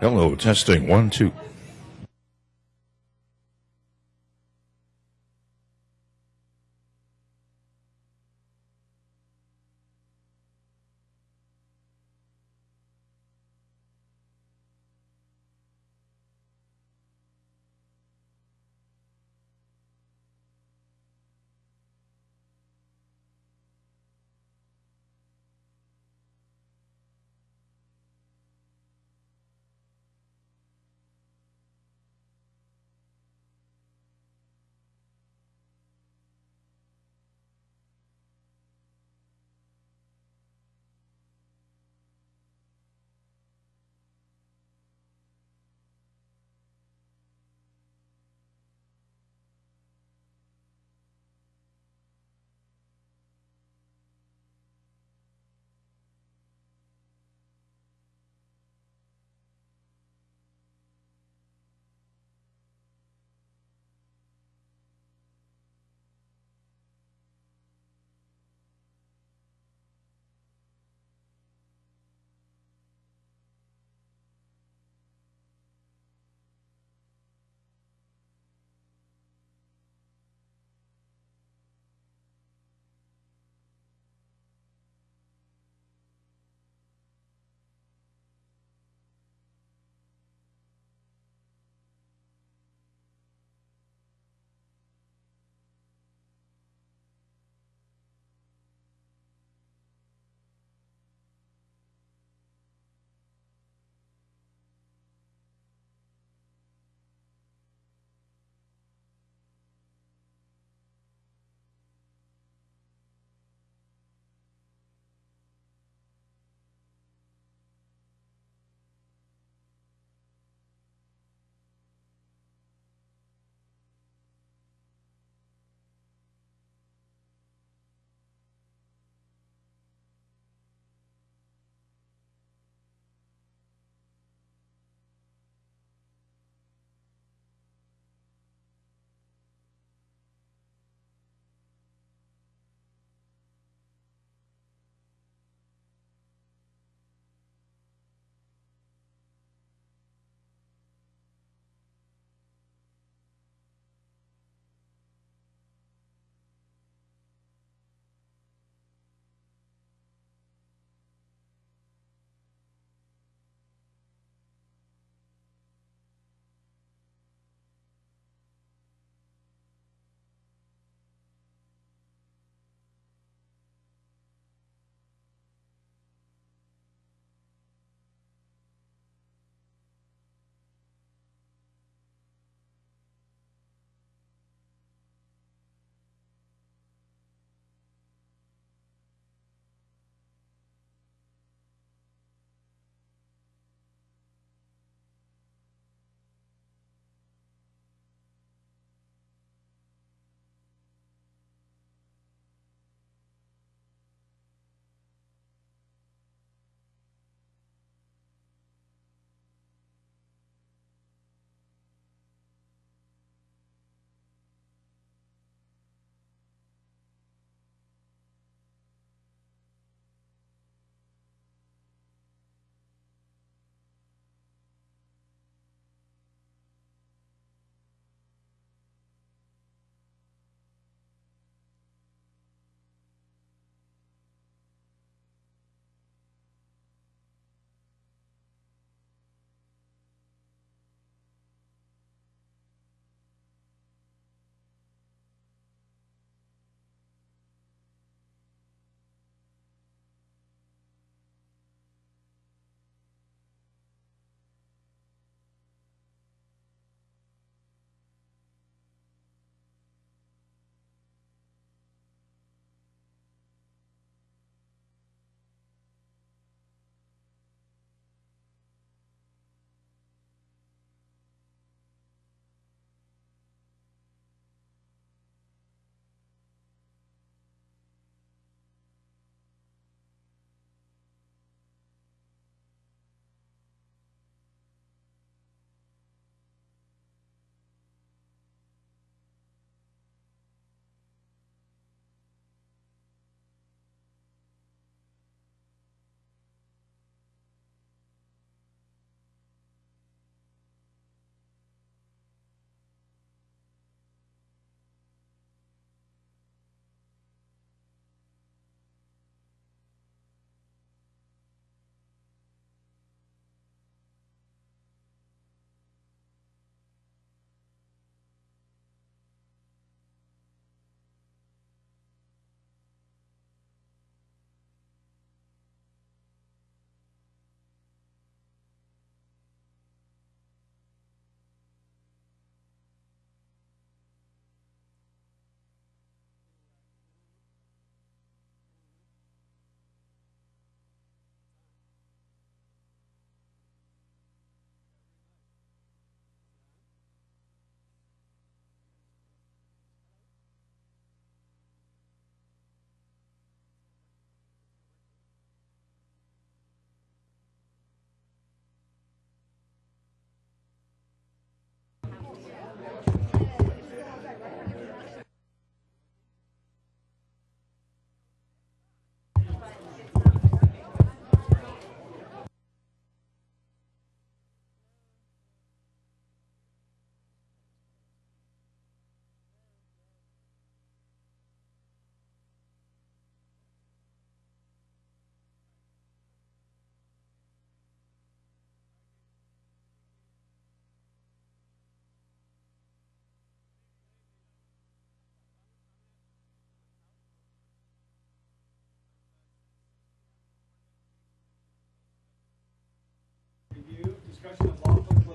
Hello, testing one, two.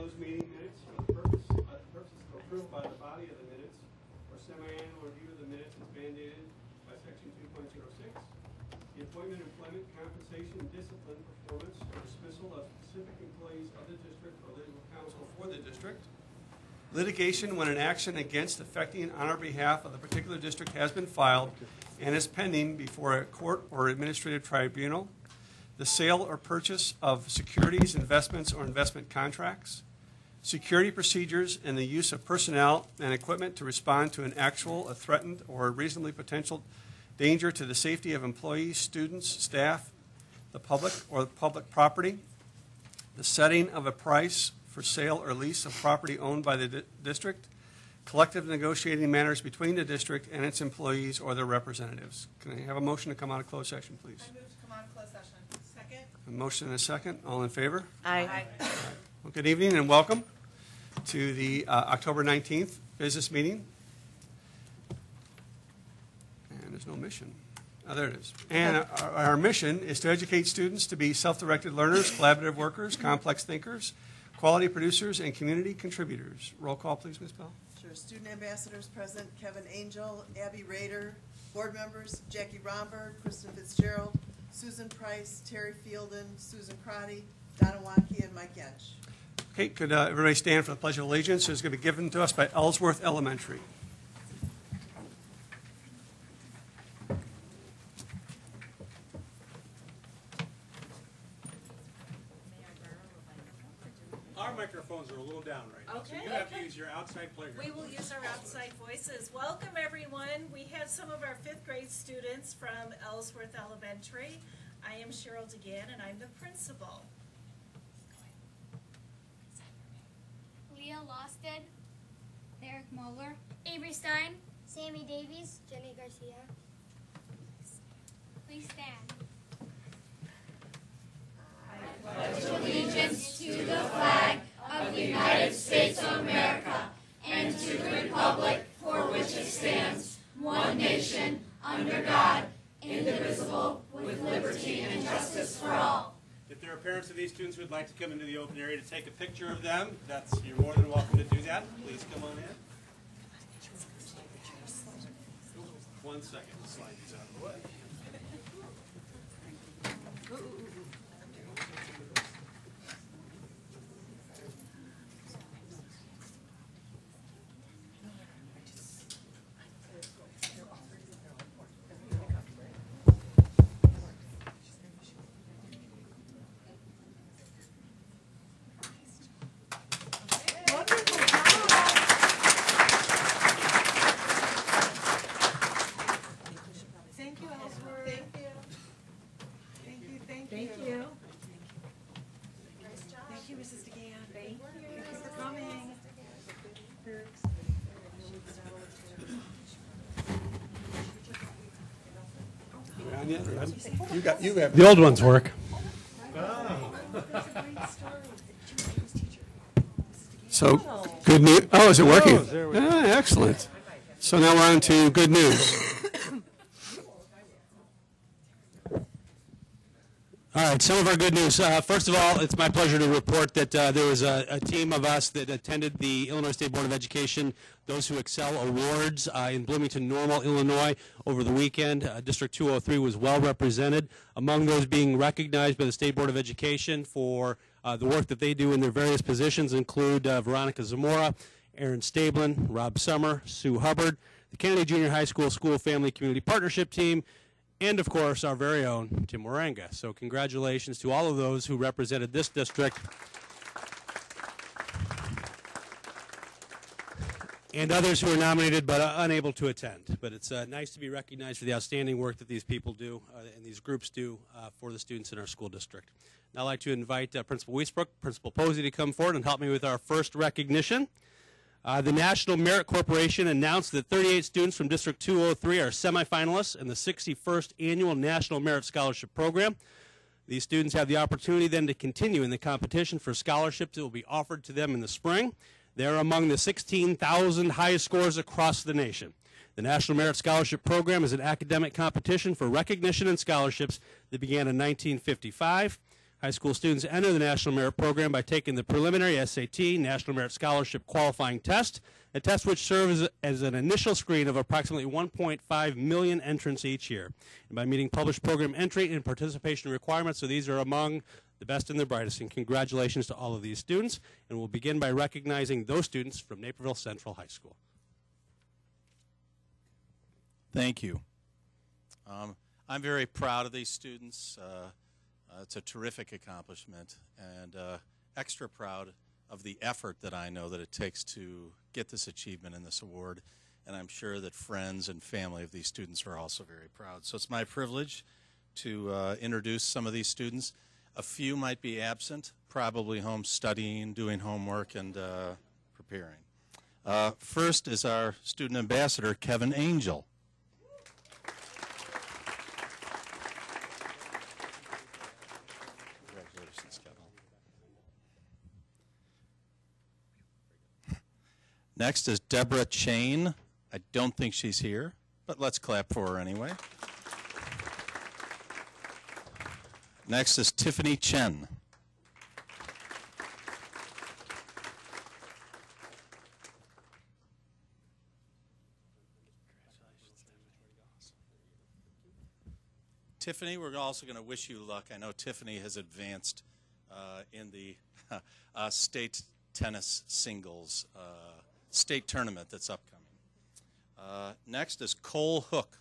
Closed meeting minutes for the purpose, uh, purposes of approval by the body of the minutes or semi-annual review of the minutes as mandated by section two point zero six. The appointment, employment, compensation, discipline, performance, or dismissal of specific employees of the district or legal counsel for the district. Litigation when an action against affecting on our behalf of the particular district has been filed and is pending before a court or administrative tribunal. The sale or purchase of securities, investments, or investment contracts. Security procedures and the use of personnel and equipment to respond to an actual, a threatened, or reasonably potential danger to the safety of employees, students, staff, the public, or public property. The setting of a price for sale or lease of property owned by the di- district. Collective negotiating matters between the district and its employees or their representatives. Can I have a motion to come out of closed session, please? I move to come out of closed session. Second? A motion and a second. All in favor? Aye. Well, good evening and welcome to the uh, October 19th business meeting. And there's no mission. Oh, there it is. And our, our mission is to educate students to be self-directed learners, collaborative workers, complex thinkers, quality producers, and community contributors. Roll call, please, Ms. Bell. Sure. Student ambassadors present, Kevin Angel, Abby Rader. Board members, Jackie Romberg, Kristen Fitzgerald, Susan Price, Terry Fielden, Susan Crotty, Donna Wandke, and Mike Jaensch. Okay, could uh, everybody stand for the Pledge of Allegiance? It's going to be given to us by Ellsworth Elementary. Our microphones are a little down right now, so Okay. you have to use your outside playground. We will use our outside voices. Welcome, everyone. We have some of our fifth grade students from Ellsworth Elementary. I am Cheryl DeGan, and I'm the principal. Leah Losted, Eric Moeller, Avery Stein, Sammy Davies, Jenny Garcia. Please stand. allegiance to the flag of the United States of America and to the republic for which it stands, one nation, under God, indivisible, with liberty and justice for all. If there are parents of these students who would like to come into the open area to take a picture of them, that's, you're more than welcome to do that. Please come on in. One second, to slide these out of the way. Thank you, Ellsworth. Thank you. Thank you, thank you. Thank you. Thank you, Mrs. DeGan. Thank you. Thank you for coming. You on yet? Red? You got, you have. The old ones work. So, good news. Oh, is it working? Oh, Ah, excellent. So now we're on to good news. All right, some of our good news. Uh, first of all, it's my pleasure to report that uh, there was a, a team of us that attended the Illinois State Board of Education Those Who Excel Awards uh, in Bloomington Normal, Illinois, over the weekend. Uh, District 203 was well represented, among those being recognized by the State Board of Education for uh, the work that they do in their various positions include uh, Veronica Zamora, Aaron Stablin, Rob Summer, Sue Hubbard, the Kennedy Junior High School School Family Community Partnership Team, and of course our very own Tim Wierenga. So congratulations to all of those who represented this district. And others who are nominated but unable to attend. But it's uh, nice to be recognized for the outstanding work that these people do uh, and these groups do uh, for the students in our school district. Now I'd like to invite uh, Principal Wiesbrook, Principal Posey to come forward and help me with our first recognition. Uh, the National Merit Corporation announced that 38 students from District 203 are semifinalists in the 61st Annual National Merit Scholarship Program. These students have the opportunity then to continue in the competition for scholarships that will be offered to them in the spring. They're among the 16,000 highest scores across the nation. The National Merit Scholarship Program is an academic competition for recognition and scholarships that began in 1955. High school students enter the National Merit Program by taking the preliminary SAT National Merit Scholarship qualifying test, a test which serves as, an initial screen of approximately 1.5 million entrants each year. And by meeting published program entry and participation requirements, so these are among the best and the brightest. And congratulations to all of these students. And we'll begin by recognizing those students from Naperville Central High School. Thank you. Um, I'm very proud of these students. Uh, uh, it's a terrific accomplishment, and uh, extra proud of the effort that I know that it takes to get this achievement and this award. And I'm sure that friends and family of these students are also very proud. So it's my privilege to uh, introduce some of these students. A few might be absent, probably home studying, doing homework, and uh, preparing. Uh, first is our student ambassador, Kevin Angel. Next is Deborah Chain. I don't think she's here, but let's clap for her anyway. Next is Tiffany Chen. Tiffany, we're also going to wish you luck. I know Tiffany has advanced uh, in the uh, state tennis singles uh, state tournament that's upcoming. Uh, next is Cole Hook.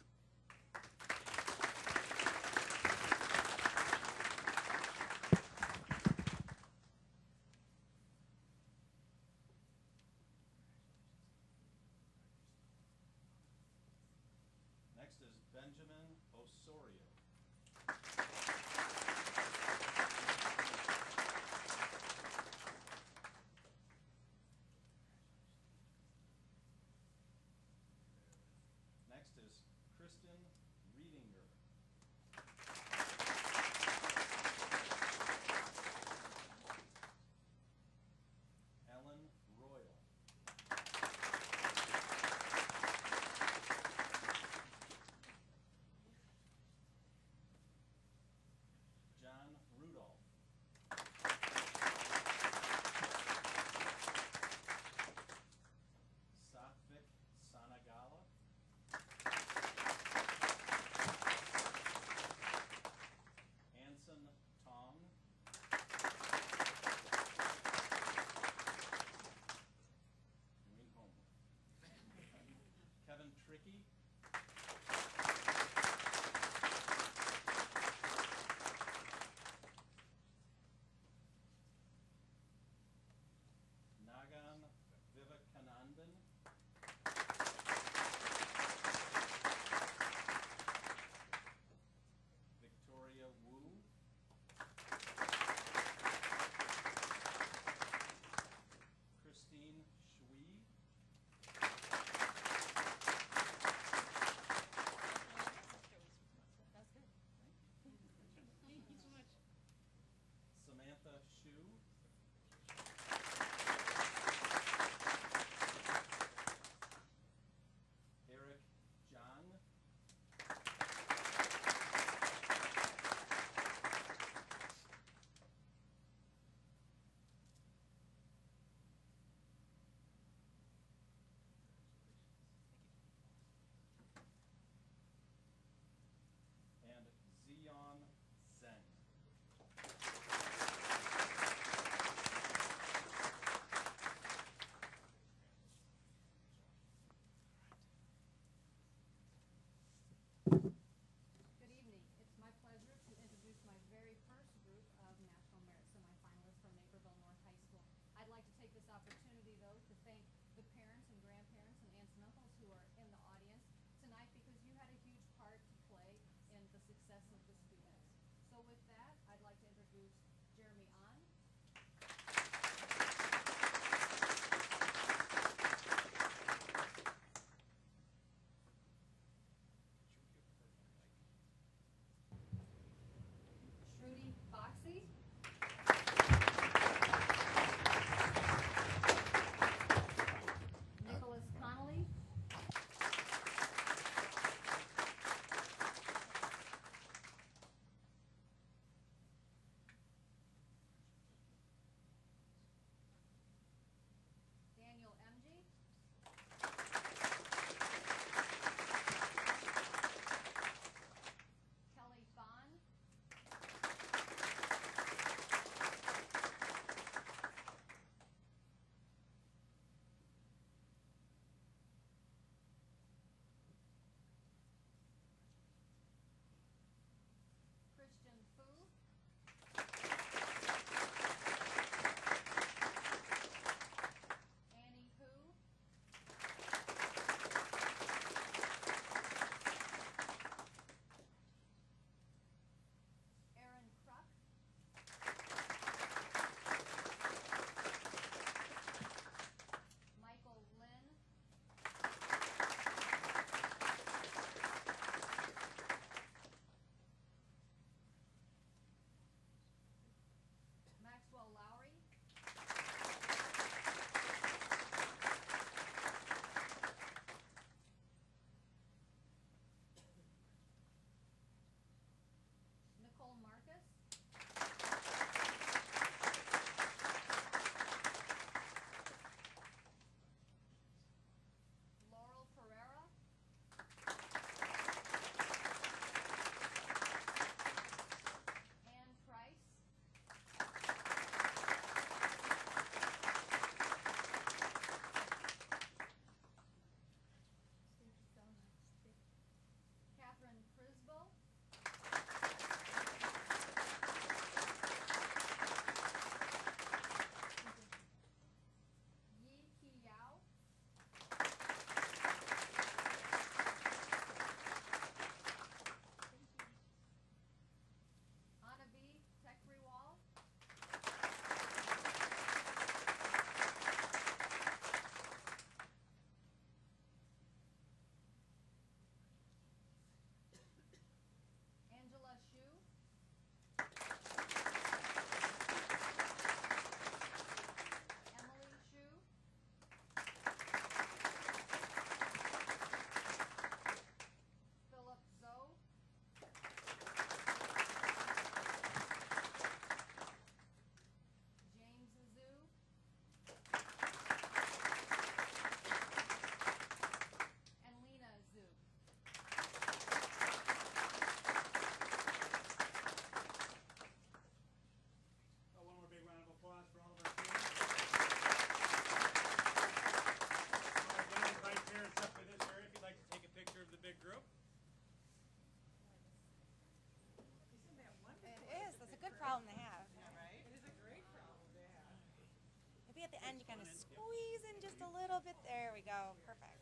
And you kind of squeeze in just a little bit. There we go. Perfect.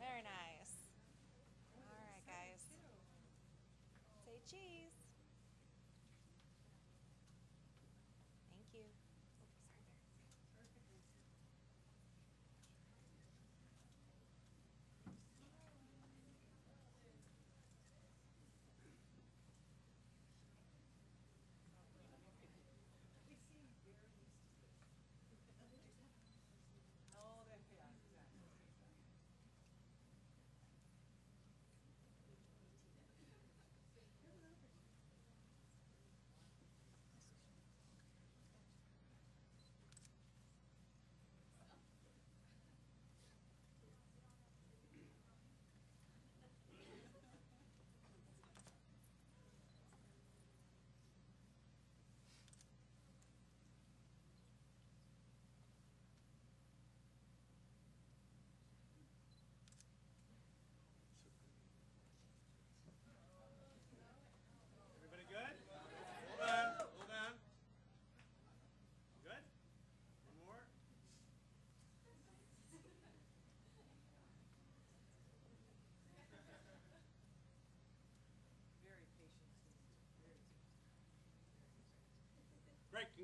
Very nice. All right, guys. Say cheese.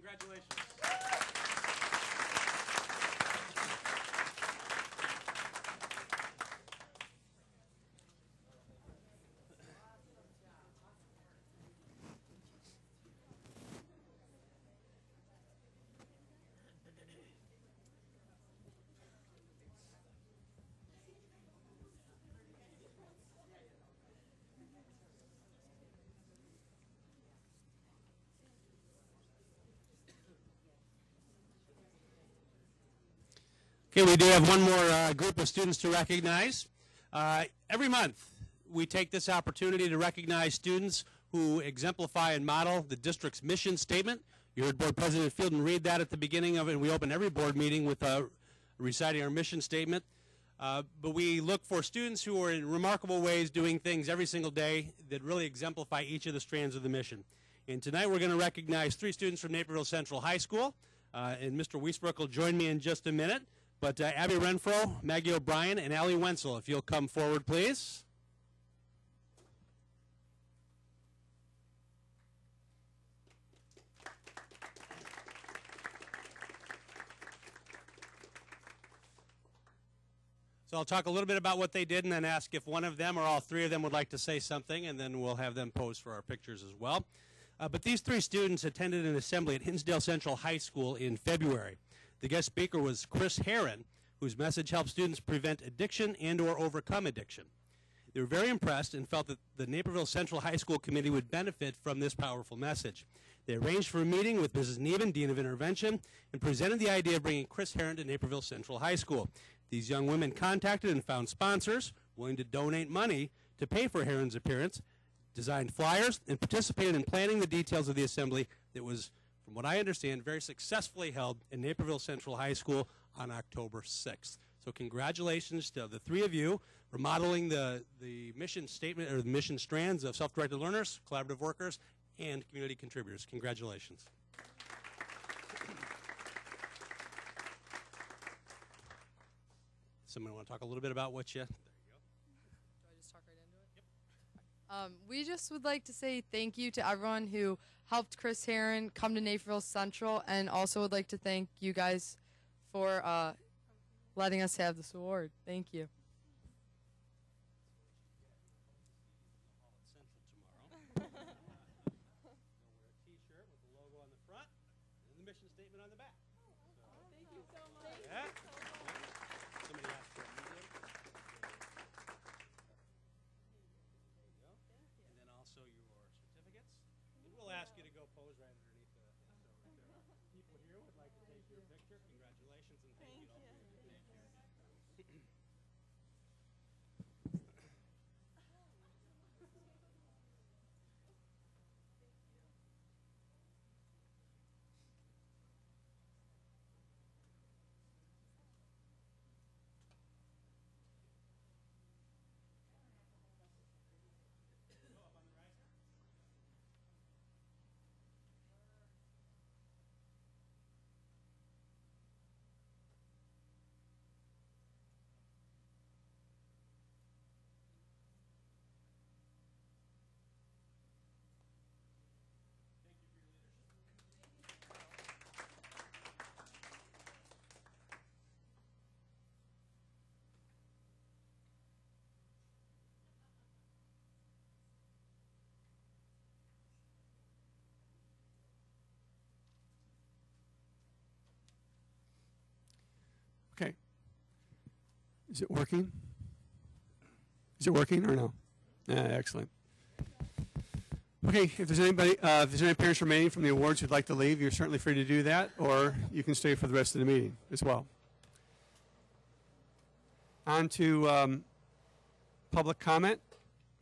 Congratulations. Okay, we do have one more uh, group of students to recognize. Uh, every month, we take this opportunity to recognize students who exemplify and model the district's mission statement. You heard Board President Fielden read that at the beginning of it, and we open every board meeting with uh, reciting our mission statement. Uh, but we look for students who are in remarkable ways doing things every single day that really exemplify each of the strands of the mission. And tonight we're going to recognize three students from Naperville Central High School. Uh, and Mr. Wiesbrook will join me in just a minute. But uh, Abby Renfro, Maggie O'Brien, and Allie Wenzel, if you'll come forward, please. So I'll talk a little bit about what they did and then ask if one of them or all three of them would like to say something, and then we'll have them pose for our pictures as well. Uh, but these three students attended an assembly at Hinsdale Central High School in February. The guest speaker was Chris Herren, whose message helps students prevent addiction and or overcome addiction. They were very impressed and felt that the Naperville Central High School Committee would benefit from this powerful message. They arranged for a meeting with Mrs. Neben, Dean of Intervention, and presented the idea of bringing Chris Herren to Naperville Central High School. These young women contacted and found sponsors willing to donate money to pay for Herren's appearance, designed flyers, and participated in planning the details of the assembly that was, from what I understand, very successfully held in Naperville Central High School on October 6th. So congratulations to the three of you for modeling the, the mission statement or the mission strands of self-directed learners, collaborative workers, and community contributors. Congratulations. Someone want to talk a little bit about what you Um, we just would like to say thank you to everyone who helped Chris Herren come to Naperville Central, and also would like to thank you guys for uh, letting us have this award. Thank you. Central tomorrow. They'll wear a T-shirt with the logo on the front and the mission statement on the back. Thank you so much. Yeah. Somebody asked for a medium. There you go. And then also your certificates. And we'll ask you to go pose right underneath the. so if there are People here would like to take your picture. Congratulations and thank you to all three of you. Is it working? Is it working or no? Yeah, excellent. Okay, if there's anybody, uh, if there's any parents remaining from the awards who'd like to leave, you're certainly free to do that, or you can stay for the rest of the meeting as well. On to um, public comment.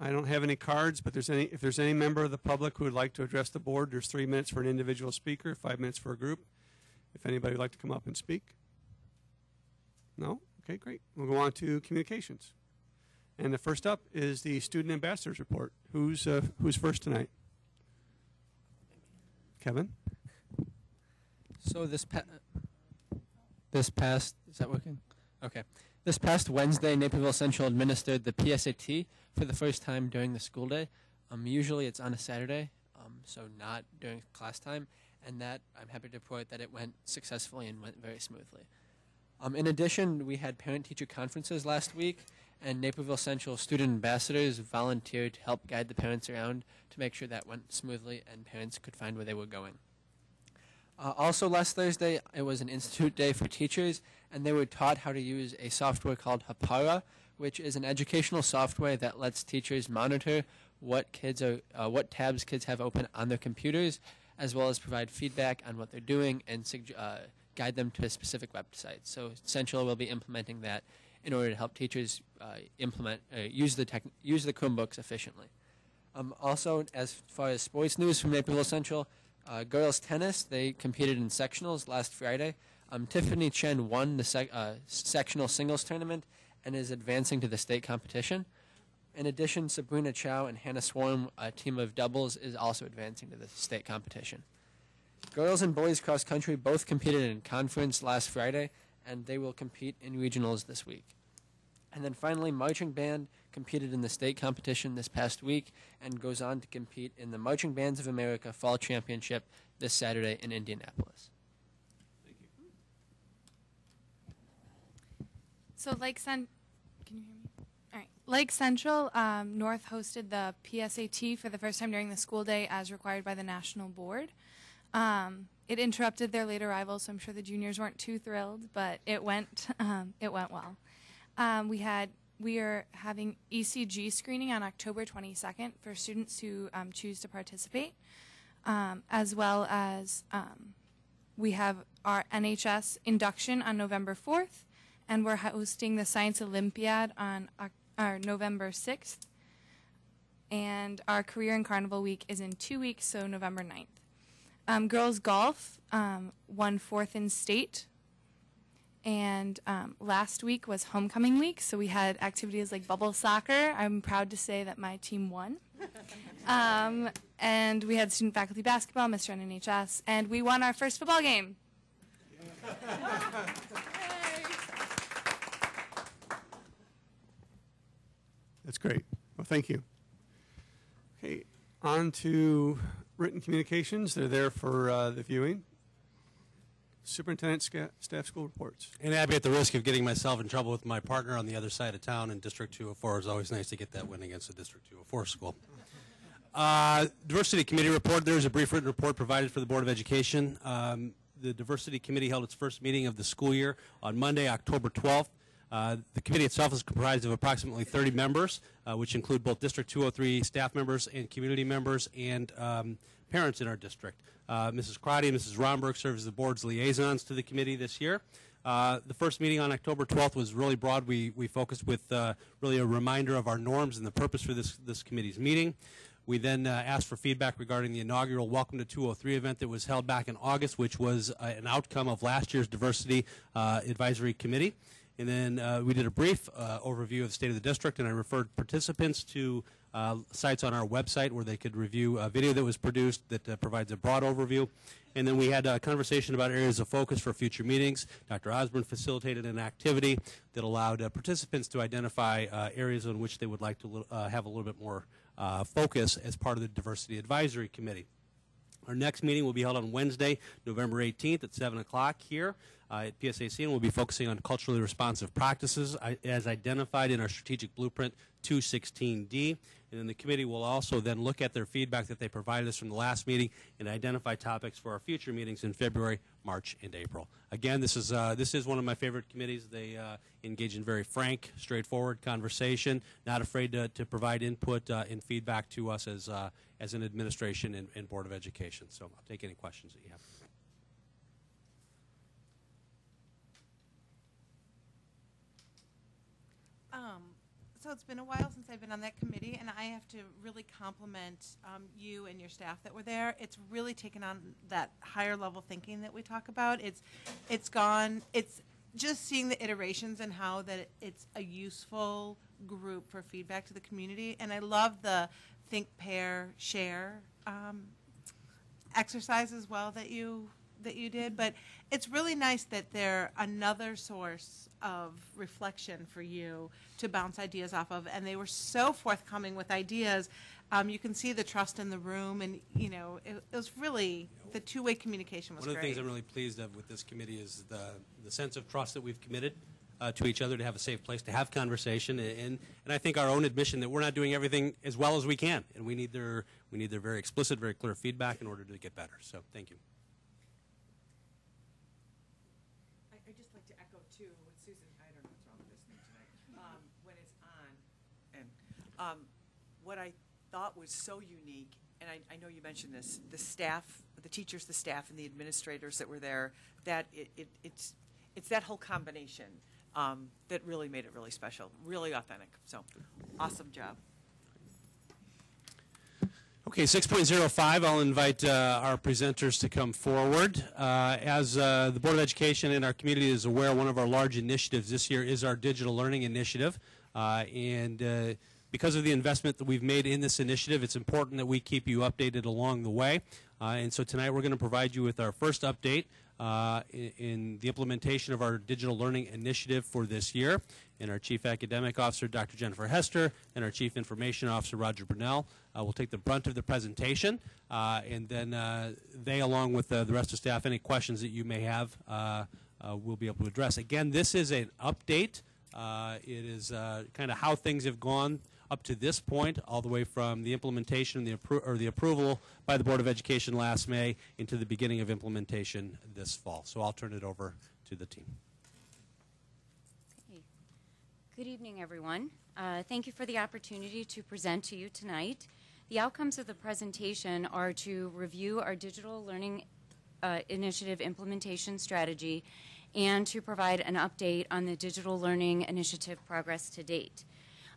I don't have any cards, but there's any, if there's any member of the public who would like to address the board, there's three minutes for an individual speaker, five minutes for a group. If anybody would like to come up and speak. No? Okay, great. We'll go on to communications. And the first up is the student ambassadors report. Who's uh, who's first tonight? Kevin. So this pa- this past is that working? Okay. This past Wednesday, Naperville Central administered the PSAT for the first time during the school day. Um, usually it's on a Saturday, um, so not during class time, and that I'm happy to report that it went successfully and went very smoothly. Um, in addition, we had parent-teacher conferences last week, and Naperville Central student ambassadors volunteered to help guide the parents around to make sure that went smoothly and parents could find where they were going. Uh, also, last Thursday, it was an institute day for teachers, and they were taught how to use a software called Hapara, which is an educational software that lets teachers monitor what kids are, uh, what tabs kids have open on their computers, as well as provide feedback on what they're doing and uh, guide them to a specific website. So, Central will be implementing that in order to help teachers uh, implement uh, use the tech- use the Chromebooks efficiently. Um, also, as far as sports news from Naperville Central, uh, girls tennis they competed in sectionals last Friday. Um, Tiffany Chen won the sec- uh, sectional singles tournament and is advancing to the state competition. In addition, Sabrina Chow and Hannah Swarm, a team of doubles, is also advancing to the state competition. Girls and boys cross country both competed in conference last Friday, and they will compete in regionals this week. And then finally, marching band competed in the state competition this past week and goes on to compete in the Marching Bands of America Fall Championship this Saturday in Indianapolis. So Lake Cent, can you hear me? All right. Lake Central um, North hosted the PSAT for the first time during the school day, as required by the national board. Um, it interrupted their late arrival, so I'm sure the juniors weren't too thrilled, but it went um, it went well. Um, we had we are having ECG screening on October 22nd for students who um, choose to participate, um, as well as um, we have our NHS induction on November 4th, and we're hosting the Science Olympiad on our November 6th. And our Career and Carnival Week is in two weeks, so November 9th. Um, girls golf um, won fourth in state. And um, last week was homecoming week, so we had activities like bubble soccer. I'm proud to say that my team won. um, and we had student faculty basketball, Mr. NHS, and we won our first football game. That's great. Well, thank you. Okay, on to written communications. They're there for uh, the viewing. Superintendent staff school reports. And Abby, at the risk of getting myself in trouble with my partner on the other side of town in District 204, it's always nice to get that win against the District 204 school. Uh, Diversity Committee report. There is a brief written report provided for the Board of Education. Um, the Diversity Committee held its first meeting of the school year on Monday, October 12th. Uh, the committee itself is comprised of approximately 30 members, uh, which include both District 203 staff members and community members and um, parents in our district. Uh, Mrs. Crotty and Mrs. Romberg serve as the board's liaisons to the committee this year. Uh, the first meeting on October 12th was really broad. We, we focused with uh, really a reminder of our norms and the purpose for this, this committee's meeting. We then uh, asked for feedback regarding the inaugural Welcome to 203 event that was held back in August, which was uh, an outcome of last year's Diversity uh, Advisory Committee. And then uh, we did a brief uh, overview of the state of the district, and I referred participants to uh, sites on our website where they could review a video that was produced that uh, provides a broad overview. And then we had a conversation about areas of focus for future meetings. Dr. Osborne facilitated an activity that allowed uh, participants to identify uh, areas in which they would like to have a little bit more focus as part of the Diversity Advisory Committee. Our next meeting will be held on Wednesday, November 18th at 7 o'clock here. Uh, at PSAC, and we'll be focusing on culturally responsive practices as identified in our strategic blueprint 216D. And then the committee will also then look at their feedback that they provided us from the last meeting and identify topics for our future meetings in February, March, and April. Again, this is uh, this is one of my favorite committees. They uh, engage in very frank, straightforward conversation, not afraid to, to provide input uh, and feedback to us as uh, as an administration and, and board of education. So I'll take any questions that you have. Um, so it's been a while since I've been on that committee, and I have to really compliment um, you and your staff that were there. It's really taken on that higher level thinking that we talk about. It's, it's gone. It's just seeing the iterations and how that it's a useful group for feedback to the community. And I love the think, pair, share um, exercise as well that you that you did. But it's really nice that they're another source of reflection for you to bounce ideas off of. And they were so forthcoming with ideas. Um, you can see the trust in the room, and you know it, it was really the two-way communication was One of the things I'm really pleased of with this committee is the, the sense of trust that we've committed uh, to each other to have a safe place to have conversation, and, and I think our own admission that we're not doing everything as well as we can, and we need their we need their very explicit, very clear feedback in order to get better. So thank you. I, I'd just like to echo too what Susan, I don't know what's wrong with this thing tonight, um, when it's on. And, um, what I thought was so unique, and I, I know you mentioned this, the staff, the teachers, the staff, and the administrators that were there, that it, it, it's, it's that whole combination, um, that really made it really special, really authentic. So, awesome job. Okay, 6.05, I'll invite uh, our presenters to come forward. Uh, as uh, the Board of Education and our community is aware, one of our large initiatives this year is our Digital Learning Initiative. Uh, and uh, because of the investment that we've made in this initiative, it's important that we keep you updated along the way. Uh, and so tonight we're going to provide you with our first update uh, in, in the implementation of our digital learning initiative for this year. And our Chief Academic Officer, Dr. Jennifer Hester, and our Chief Information Officer, Roger Brunell, uh, will take the brunt of the presentation. Uh, and then uh, they, along with uh, the rest of staff, any questions that you may have, we'll be able to address. Again, this is an update. It is kind of how things have gone up to this point, all the way from the implementation the or the approval by the Board of Education last May into the beginning of implementation this fall. So I'll turn it over to the team. Good evening, everyone. Uh, thank you for the opportunity to present to you tonight. The outcomes of the presentation are to review our digital learning uh, initiative implementation strategy and to provide an update on the digital learning initiative progress to date.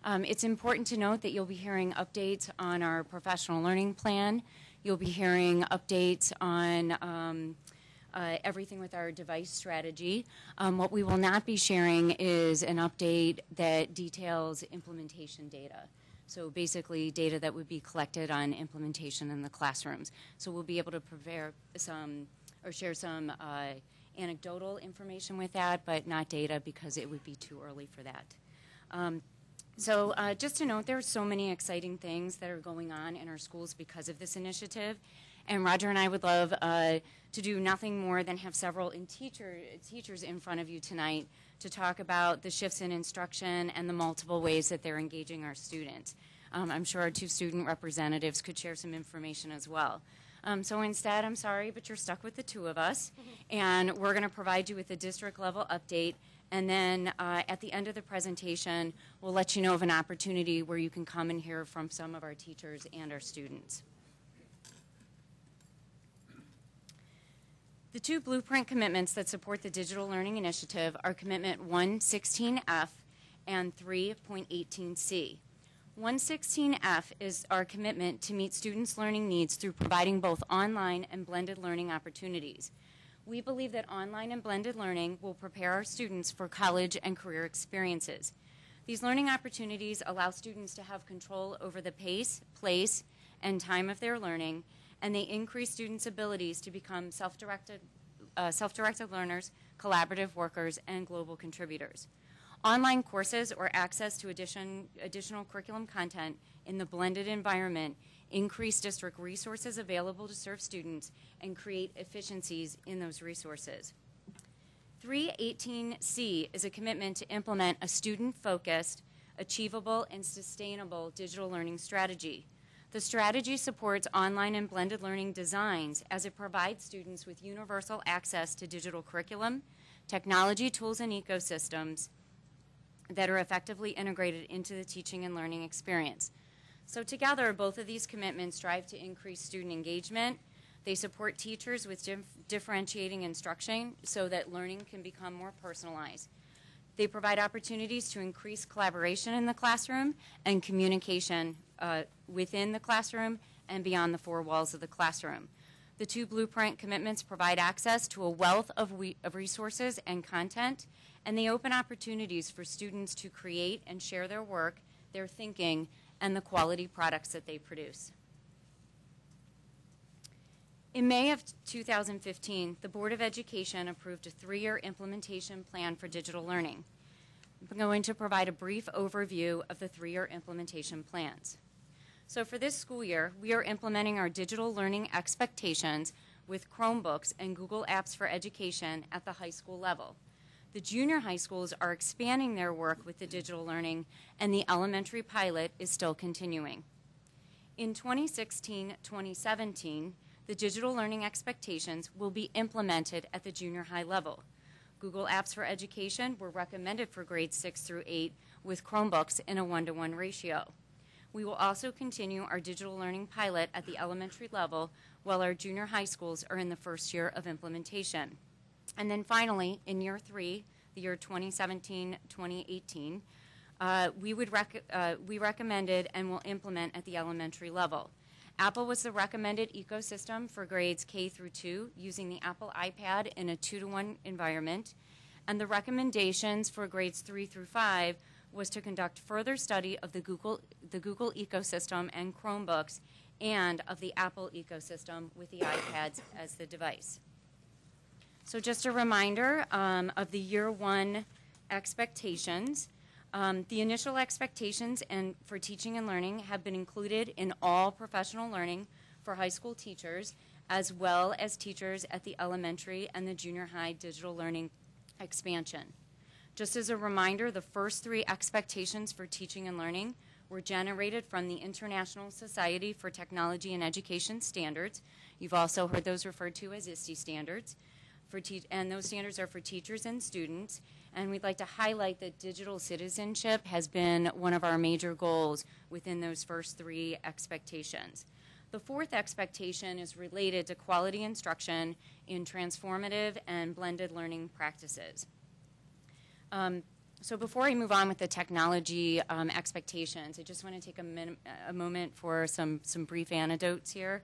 Um, it's important to note that you'll be hearing updates on our professional learning plan. You'll be hearing updates on um, uh, everything with our device strategy. Um, what we will not be sharing is an update that details implementation data. So basically, data that would be collected on implementation in the classrooms. So we'll be able to prepare some or share some uh, anecdotal information with that, but not data because it would be too early for that. Um, so uh, just to note, there are so many exciting things that are going on in our schools because of this initiative. And Roger and I would love uh, to do nothing more than have several in teacher, teachers in front of you tonight to talk about the shifts in instruction and the multiple ways that they're engaging our students. Um, I'm sure our two student representatives could share some information as well. Um, so instead, I'm sorry, but you're stuck with the two of us, and we're going to provide you with a district level update. And then uh, at the end of the presentation, we'll let you know of an opportunity where you can come and hear from some of our teachers and our students. The two blueprint commitments that support the Digital Learning Initiative are Commitment 116F and 3.18C. 116F is our commitment to meet students' learning needs through providing both online and blended learning opportunities. We believe that online and blended learning will prepare our students for college and career experiences. These learning opportunities allow students to have control over the pace, place, and time of their learning, and they increase students' abilities to become self-directed, uh, self-directed learners, collaborative workers, and global contributors. Online courses or access to addition, additional curriculum content in the blended environment increase district resources available to serve students and create efficiencies in those resources. 318C is a commitment to implement a student focused, achievable, and sustainable digital learning strategy. The strategy supports online and blended learning designs as it provides students with universal access to digital curriculum, technology tools, and ecosystems that are effectively integrated into the teaching and learning experience. So, together, both of these commitments strive to increase student engagement. They support teachers with dif- differentiating instruction so that learning can become more personalized. They provide opportunities to increase collaboration in the classroom and communication uh, within the classroom and beyond the four walls of the classroom. The two blueprint commitments provide access to a wealth of, we- of resources and content, and they open opportunities for students to create and share their work, their thinking, and the quality products that they produce. In May of 2015, the Board of Education approved a three year implementation plan for digital learning. I'm going to provide a brief overview of the three year implementation plans. So, for this school year, we are implementing our digital learning expectations with Chromebooks and Google Apps for Education at the high school level. The junior high schools are expanding their work with the digital learning, and the elementary pilot is still continuing. In 2016 2017, the digital learning expectations will be implemented at the junior high level. Google Apps for Education were recommended for grades 6 through 8 with Chromebooks in a 1 to 1 ratio. We will also continue our digital learning pilot at the elementary level while our junior high schools are in the first year of implementation. And then finally, in year three, the year 2017 2018, uh, we, would rec- uh, we recommended and will implement at the elementary level. Apple was the recommended ecosystem for grades K through 2 using the Apple iPad in a 2 to 1 environment. And the recommendations for grades 3 through 5 was to conduct further study of the Google, the Google ecosystem and Chromebooks and of the Apple ecosystem with the iPads as the device. So, just a reminder um, of the year one expectations. Um, the initial expectations and for teaching and learning have been included in all professional learning for high school teachers, as well as teachers at the elementary and the junior high digital learning expansion. Just as a reminder, the first three expectations for teaching and learning were generated from the International Society for Technology and Education Standards. You've also heard those referred to as ISTE standards. For te- and those standards are for teachers and students. And we'd like to highlight that digital citizenship has been one of our major goals within those first three expectations. The fourth expectation is related to quality instruction in transformative and blended learning practices. Um, so before I move on with the technology um, expectations, I just want to take a, min- a moment for some, some brief anecdotes here.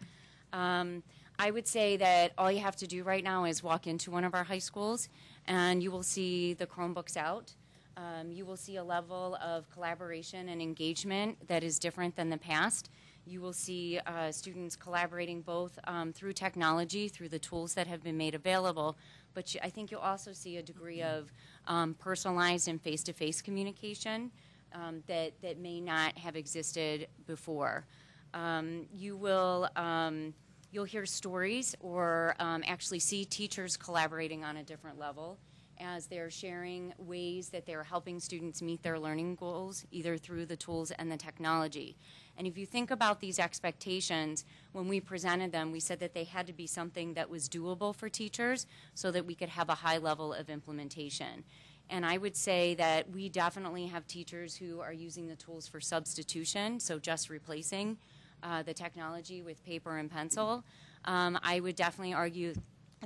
Um, I would say that all you have to do right now is walk into one of our high schools and you will see the Chromebooks out. Um, you will see a level of collaboration and engagement that is different than the past. You will see uh, students collaborating both um, through technology, through the tools that have been made available, but you, I think you'll also see a degree of um, personalized and face to face communication um, that, that may not have existed before. Um, you will um, you'll hear stories or um, actually see teachers collaborating on a different level as they're sharing ways that they're helping students meet their learning goals, either through the tools and the technology. And if you think about these expectations, when we presented them, we said that they had to be something that was doable for teachers so that we could have a high level of implementation. And I would say that we definitely have teachers who are using the tools for substitution, so just replacing uh, the technology with paper and pencil. Um, I would definitely argue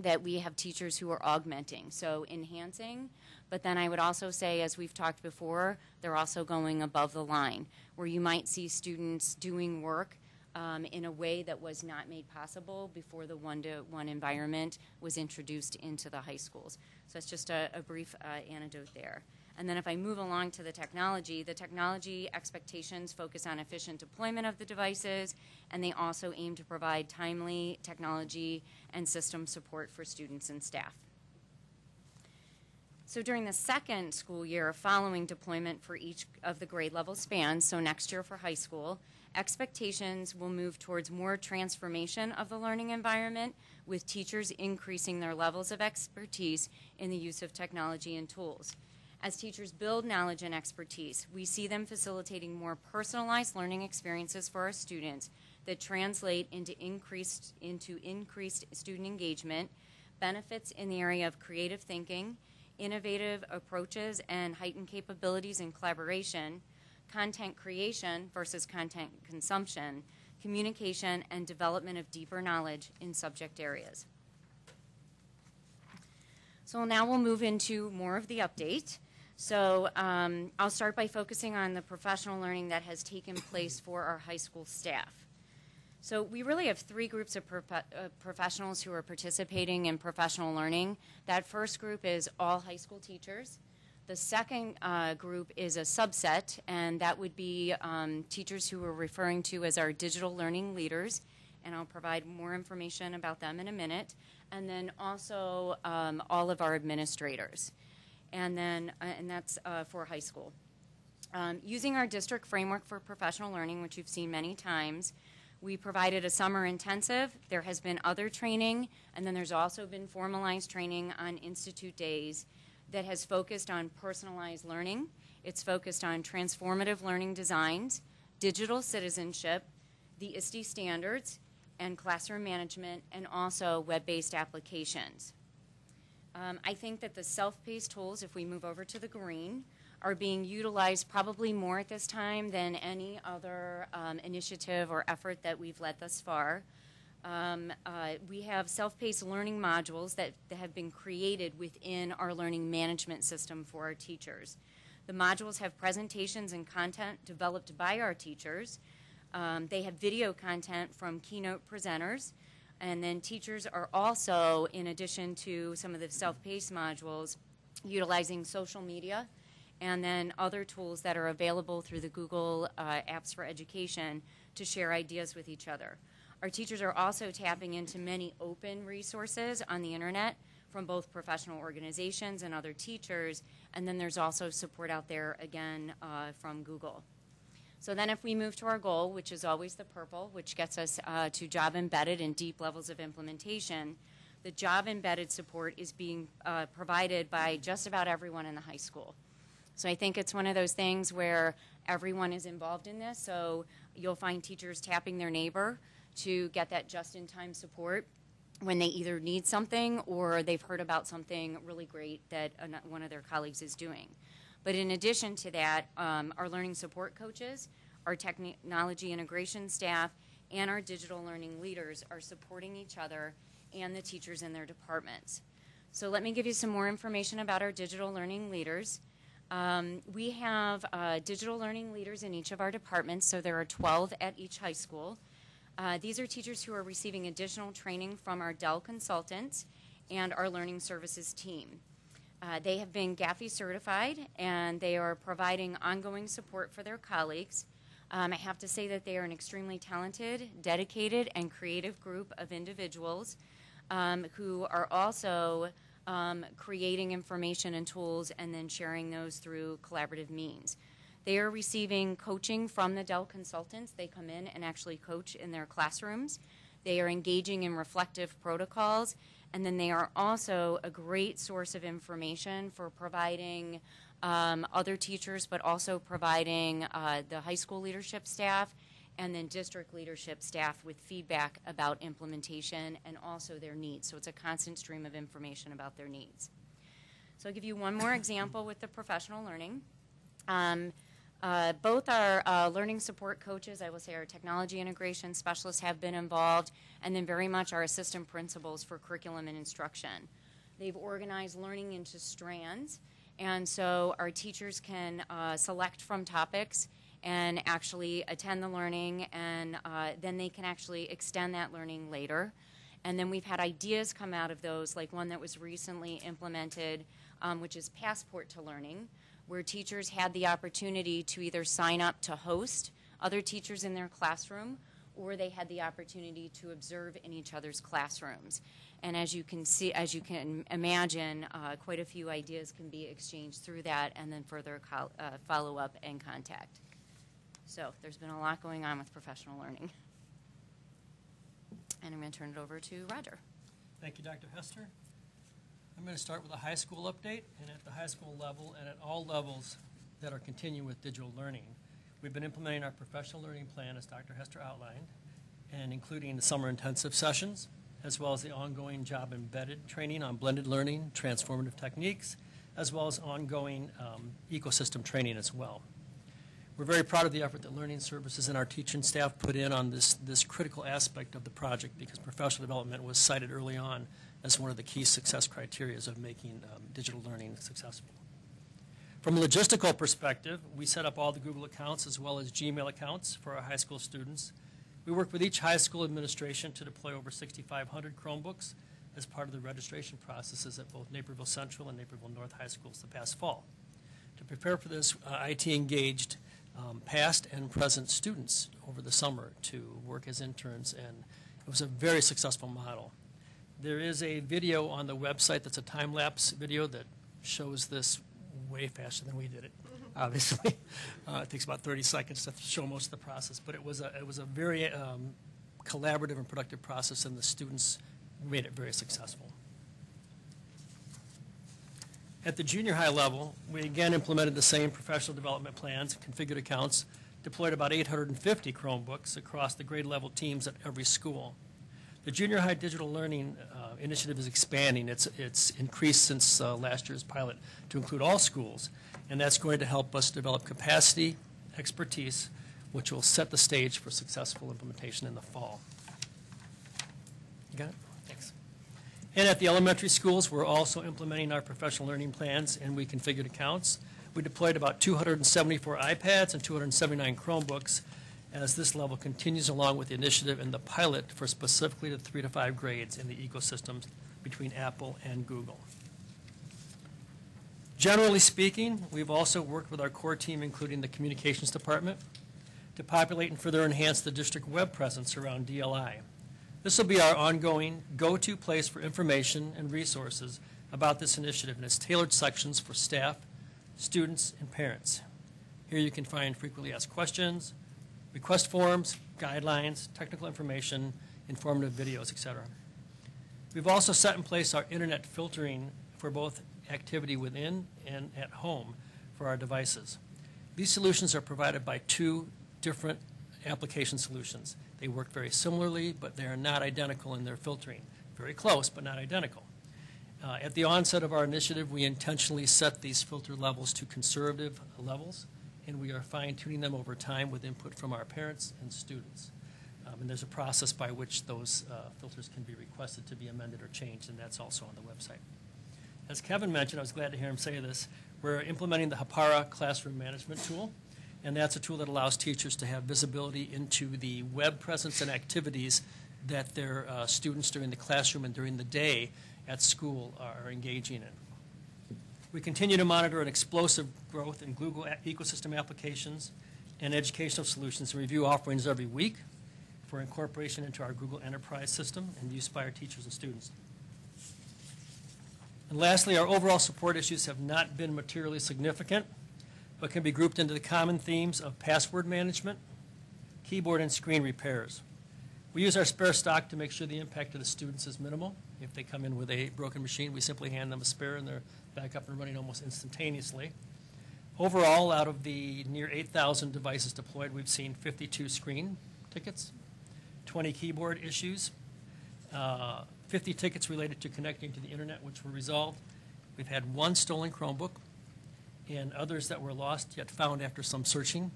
that we have teachers who are augmenting, so enhancing. But then I would also say, as we've talked before, they're also going above the line, where you might see students doing work um, in a way that was not made possible before the one to one environment was introduced into the high schools. So that's just a, a brief uh, anecdote there. And then if I move along to the technology, the technology expectations focus on efficient deployment of the devices, and they also aim to provide timely technology and system support for students and staff. So during the second school year following deployment for each of the grade level spans, so next year for high school, expectations will move towards more transformation of the learning environment with teachers increasing their levels of expertise in the use of technology and tools. As teachers build knowledge and expertise, we see them facilitating more personalized learning experiences for our students that translate into increased into increased student engagement, benefits in the area of creative thinking, innovative approaches and heightened capabilities in collaboration, content creation versus content consumption, communication, and development of deeper knowledge in subject areas. So now we'll move into more of the update. So um, I'll start by focusing on the professional learning that has taken place for our high school staff. So we really have three groups of prof- uh, professionals who are participating in professional learning. That first group is all high school teachers. The second uh, group is a subset, and that would be um, teachers who we're referring to as our digital learning leaders, and I'll provide more information about them in a minute. And then also um, all of our administrators, and then uh, and that's uh, for high school. Um, using our district framework for professional learning, which you've seen many times, we provided a summer intensive. There has been other training, and then there's also been formalized training on institute days that has focused on personalized learning. It's focused on transformative learning designs, digital citizenship, the ISTE standards, and classroom management, and also web based applications. Um, I think that the self paced tools, if we move over to the green, are being utilized probably more at this time than any other um, initiative or effort that we've led thus far. Um, uh, we have self-paced learning modules that, that have been created within our learning management system for our teachers. The modules have presentations and content developed by our teachers. Um, they have video content from keynote presenters. And then teachers are also, in addition to some of the self-paced modules, utilizing social media and then other tools that are available through the Google uh, Apps for Education to share ideas with each other. Our teachers are also tapping into many open resources on the internet from both professional organizations and other teachers, and then there's also support out there again uh, from Google. So then, if we move to our goal, which is always the purple, which gets us uh, to job embedded and deep levels of implementation, the job embedded support is being uh, provided by just about everyone in the high school. So I think it's one of those things where everyone is involved in this. So you'll find teachers tapping their neighbor to get that just in time support when they either need something or they've heard about something really great that one of their colleagues is doing. But in addition to that, um, our learning support coaches, our technology integration staff, and our digital learning leaders are supporting each other and the teachers in their departments. So let me give you some more information about our digital learning leaders. Um, we have uh, digital learning leaders in each of our departments, so there are 12 at each high school. Uh, these are teachers who are receiving additional training from our Dell consultants and our learning services team. Uh, they have been GAFE certified and they are providing ongoing support for their colleagues. Um, I have to say that they are an extremely talented, dedicated, and creative group of individuals um, who are also um, creating information and tools and then sharing those through collaborative means. They are receiving coaching from the Dell consultants. They come in and actually coach in their classrooms. They are engaging in reflective protocols. And then they are also a great source of information for providing um, other teachers, but also providing uh, the high school leadership staff and then district leadership staff with feedback about implementation and also their needs. So it's a constant stream of information about their needs. So I'll give you one more example with the professional learning. Um, uh, both our uh, learning support coaches, I will say our technology integration specialists have been involved, and then very much our assistant principals for curriculum and instruction. They've organized learning into strands, and so our teachers can uh, select from topics and actually attend the learning, and uh, then they can actually extend that learning later. And then we've had ideas come out of those, like one that was recently implemented, um, which is Passport to Learning, where teachers had the opportunity to either sign up to host other teachers in their classroom or they had the opportunity to observe in each other's classrooms. And as you can see, as you can imagine, uh, quite a few ideas can be exchanged through that and then further uh, follow up and contact. So there's been a lot going on with professional learning. And I'm going to turn it over to Roger. Thank you, Dr. Hester. I'm going to start with a high school update, and at the high school level and at all levels that are continuing with digital learning, we've been implementing our professional learning plan, as Dr. Hester outlined, and including the summer intensive sessions, as well as the ongoing job embedded training on blended learning, transformative techniques, as well as ongoing um, ecosystem training as well. We're very proud of the effort that Learning Services and our teaching staff put in on this, this critical aspect of the project because professional development was cited early on as one of the key success criteria of making um, digital learning successful. From a logistical perspective, we set up all the Google accounts as well as Gmail accounts for our high school students. We work with each high school administration to deploy over 6,500 Chromebooks as part of the registration processes at both Naperville Central and Naperville North High Schools the past fall. To prepare for this, uh, IT engaged um, past and present students over the summer to work as interns, and it was a very successful model. There is a video on the website that's a time lapse video that shows this way faster than we did it. Obviously, uh, it takes about 30 seconds to show most of the process, but it was a it was a very um, collaborative and productive process, and the students made it very successful. At the junior high level, we again implemented the same professional development plans, configured accounts, deployed about 850 Chromebooks across the grade level teams at every school. The junior high digital learning uh, initiative is expanding. It's, it's increased since uh, last year's pilot to include all schools, and that's going to help us develop capacity, expertise, which will set the stage for successful implementation in the fall. You got it? Thanks. And at the elementary schools, we're also implementing our professional learning plans and we configured accounts. We deployed about 274 iPads and 279 Chromebooks as this level continues along with the initiative and the pilot for specifically the three to five grades in the ecosystems between Apple and Google. Generally speaking, we've also worked with our core team, including the communications department, to populate and further enhance the district web presence around DLI. This will be our ongoing go-to place for information and resources about this initiative and its tailored sections for staff, students, and parents. Here you can find frequently asked questions, request forms, guidelines, technical information, informative videos, etc. We've also set in place our internet filtering for both activity within and at home for our devices. These solutions are provided by two different application solutions. They work very similarly, but they are not identical in their filtering. Very close, but not identical. Uh, at the onset of our initiative, we intentionally set these filter levels to conservative levels, and we are fine tuning them over time with input from our parents and students. Um, and there's a process by which those uh, filters can be requested to be amended or changed, and that's also on the website. As Kevin mentioned, I was glad to hear him say this, we're implementing the Hapara classroom management tool and that's a tool that allows teachers to have visibility into the web presence and activities that their uh, students during the classroom and during the day at school are engaging in. We continue to monitor an explosive growth in Google ecosystem applications and educational solutions and review offerings every week for incorporation into our Google Enterprise system and use by our teachers and students. And lastly, our overall support issues have not been materially significant but can be grouped into the common themes of password management, keyboard and screen repairs. We use our spare stock to make sure the impact to the students is minimal. If they come in with a broken machine, we simply hand them a spare and they're back up and running almost instantaneously. Overall, out of the near 8,000 devices deployed, we've seen 52 screen tickets, 20 keyboard issues, uh, 50 tickets related to connecting to the internet, which were resolved. We've had one stolen Chromebook, and others that were lost yet found after some searching.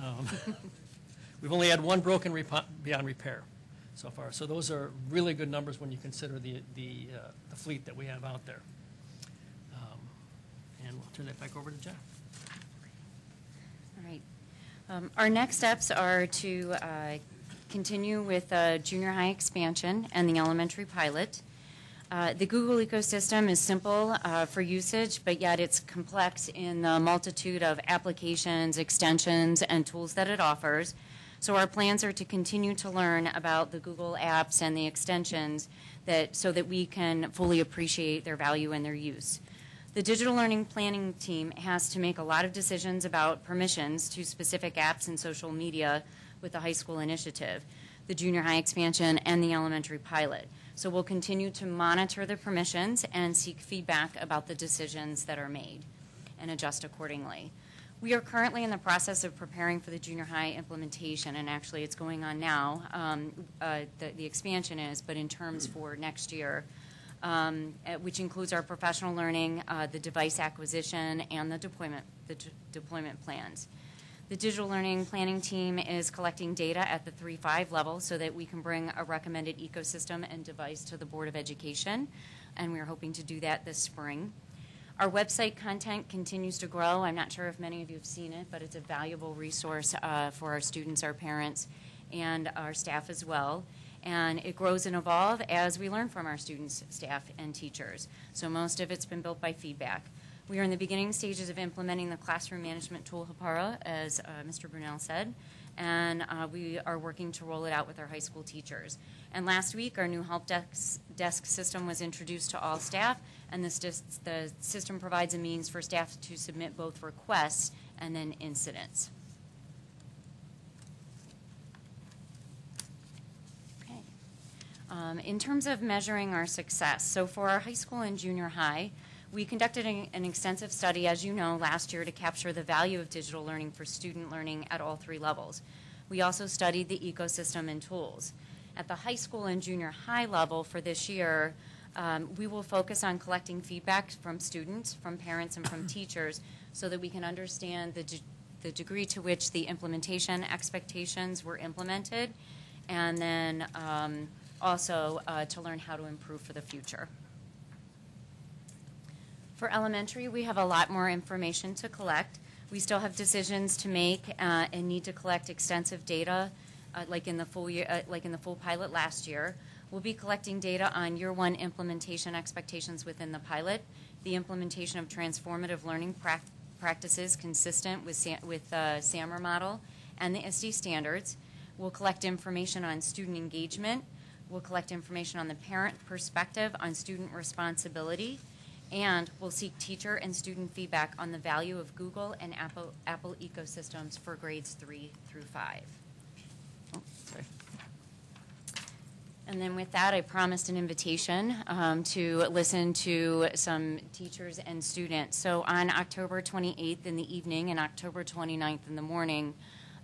Um, we've only had one broken beyond repair so far. So those are really good numbers when you consider the, the, uh, the fleet that we have out there. Um, and we'll turn that back over to Jeff. Um, our next steps are to uh, continue with uh, junior high expansion and the elementary pilot. Uh, the Google ecosystem is simple uh, for usage, but yet it's complex in the multitude of applications, extensions, and tools that it offers. So our plans are to continue to learn about the Google apps and the extensions that, so that we can fully appreciate their value and their use. The digital learning planning team has to make a lot of decisions about permissions to specific apps and social media with the high school initiative, the junior high expansion, and the elementary pilot. So we'll continue to monitor the permissions and seek feedback about the decisions that are made and adjust accordingly. We are currently in the process of preparing for the junior high implementation, and actually it's going on now. Um, uh, the, the expansion is, but in terms for next year, um, which includes our professional learning, uh, the device acquisition, and the deployment, the deployment plans. The digital learning planning team is collecting data at the 3-5 level so that we can bring a recommended ecosystem and device to the Board of Education, and we are hoping to do that this spring. Our website content continues to grow. I'm not sure if many of you have seen it, but it's a valuable resource uh, for our students, our parents, and our staff as well. And it grows and evolves as we learn from our students, staff, and teachers. So most of it's been built by feedback. We are in the beginning stages of implementing the classroom management tool Hapara, as uh, Mr. Brunel said, and uh, we are working to roll it out with our high school teachers. And last week, our new help desk, desk system was introduced to all staff, and this the system provides a means for staff to submit both requests and then incidents. Um, in terms of measuring our success, so for our high school and junior high, we conducted an, an, extensive study, as you know, last year to capture the value of digital learning for student learning at all three levels. We also studied the ecosystem and tools. At the high school and junior high level for this year, um, we will focus on collecting feedback from students, from parents, and from teachers so that we can understand the, de- the degree to which the implementation expectations were implemented, and then um, also uh, to learn how to improve for the future. For elementary, we have a lot more information to collect. We still have decisions to make uh, and need to collect extensive data, uh, like in the full year, uh, like in the full pilot last year. We'll be collecting data on year one implementation expectations within the pilot, the implementation of transformative learning pra- practices consistent with, with the SAMR model and the ISTE standards. We'll collect information on student engagement. We'll collect information on the parent perspective on student responsibility. And we'll seek teacher and student feedback on the value of Google and Apple, Apple ecosystems for grades three through five. Oh, sorry. And then with that, I promised an invitation um, to listen to some teachers and students. So on October 28th in the evening and October 29th in the morning,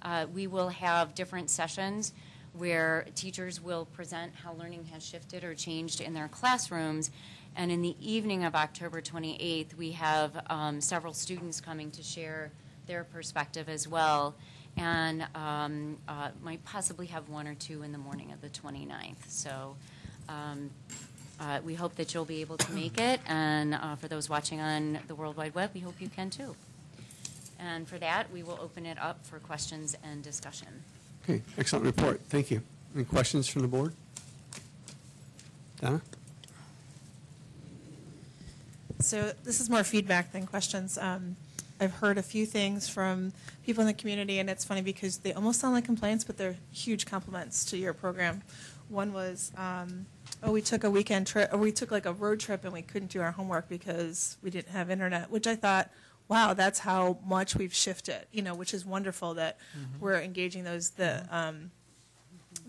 uh, we will have different sessions where teachers will present how learning has shifted or changed in their classrooms. And in the evening of October 28th, we have um, several students coming to share their perspective as well and um, uh, might possibly have one or two in the morning of the 29th. So um, uh, we hope that you'll be able to make it, and uh, for those watching on the World Wide Web, we hope you can too. And for that, we will open it up for questions and discussion. Okay, excellent report. Thank you. Any questions from the board? Donna? So this is more feedback than questions. Um, I've heard a few things from people in the community, and it's funny because they almost sound like complaints, but they're huge compliments to your program. One was, um, oh, we took a weekend trip, or we took like a road trip, and we couldn't do our homework because we didn't have internet, which I thought, wow, that's how much we've shifted. You know, which is wonderful that Mhm. we're engaging those the. Um,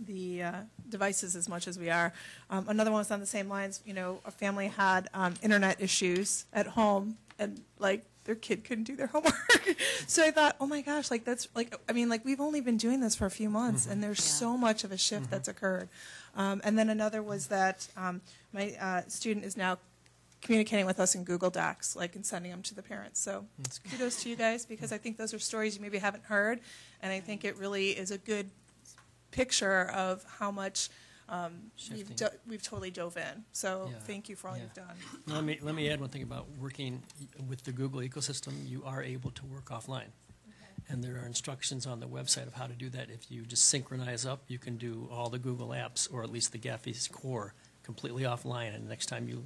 the uh, devices as much as we are. Um, another one was on the same lines. You know, a family had um, internet issues at home, and like their kid couldn't do their homework. so I thought, oh my gosh, like that's like I mean, like we've only been doing this for a few months, and there's so much of a shift that's occurred. Um, and then another was that um, my uh, student is now communicating with us in Google Docs, like and sending them to the parents. So kudos to you guys because I think those are stories you maybe haven't heard, and I think it really is a good picture of how much um, we've, do- we've totally dove in. So Yeah. thank you for all Yeah. you've done. Let me, let me add one thing about working with the Google ecosystem. You are able to work offline. And there are instructions on the website of how to do that. If you just synchronize up, you can do all the Google apps, or at least the GAFE's core, completely offline. And next time you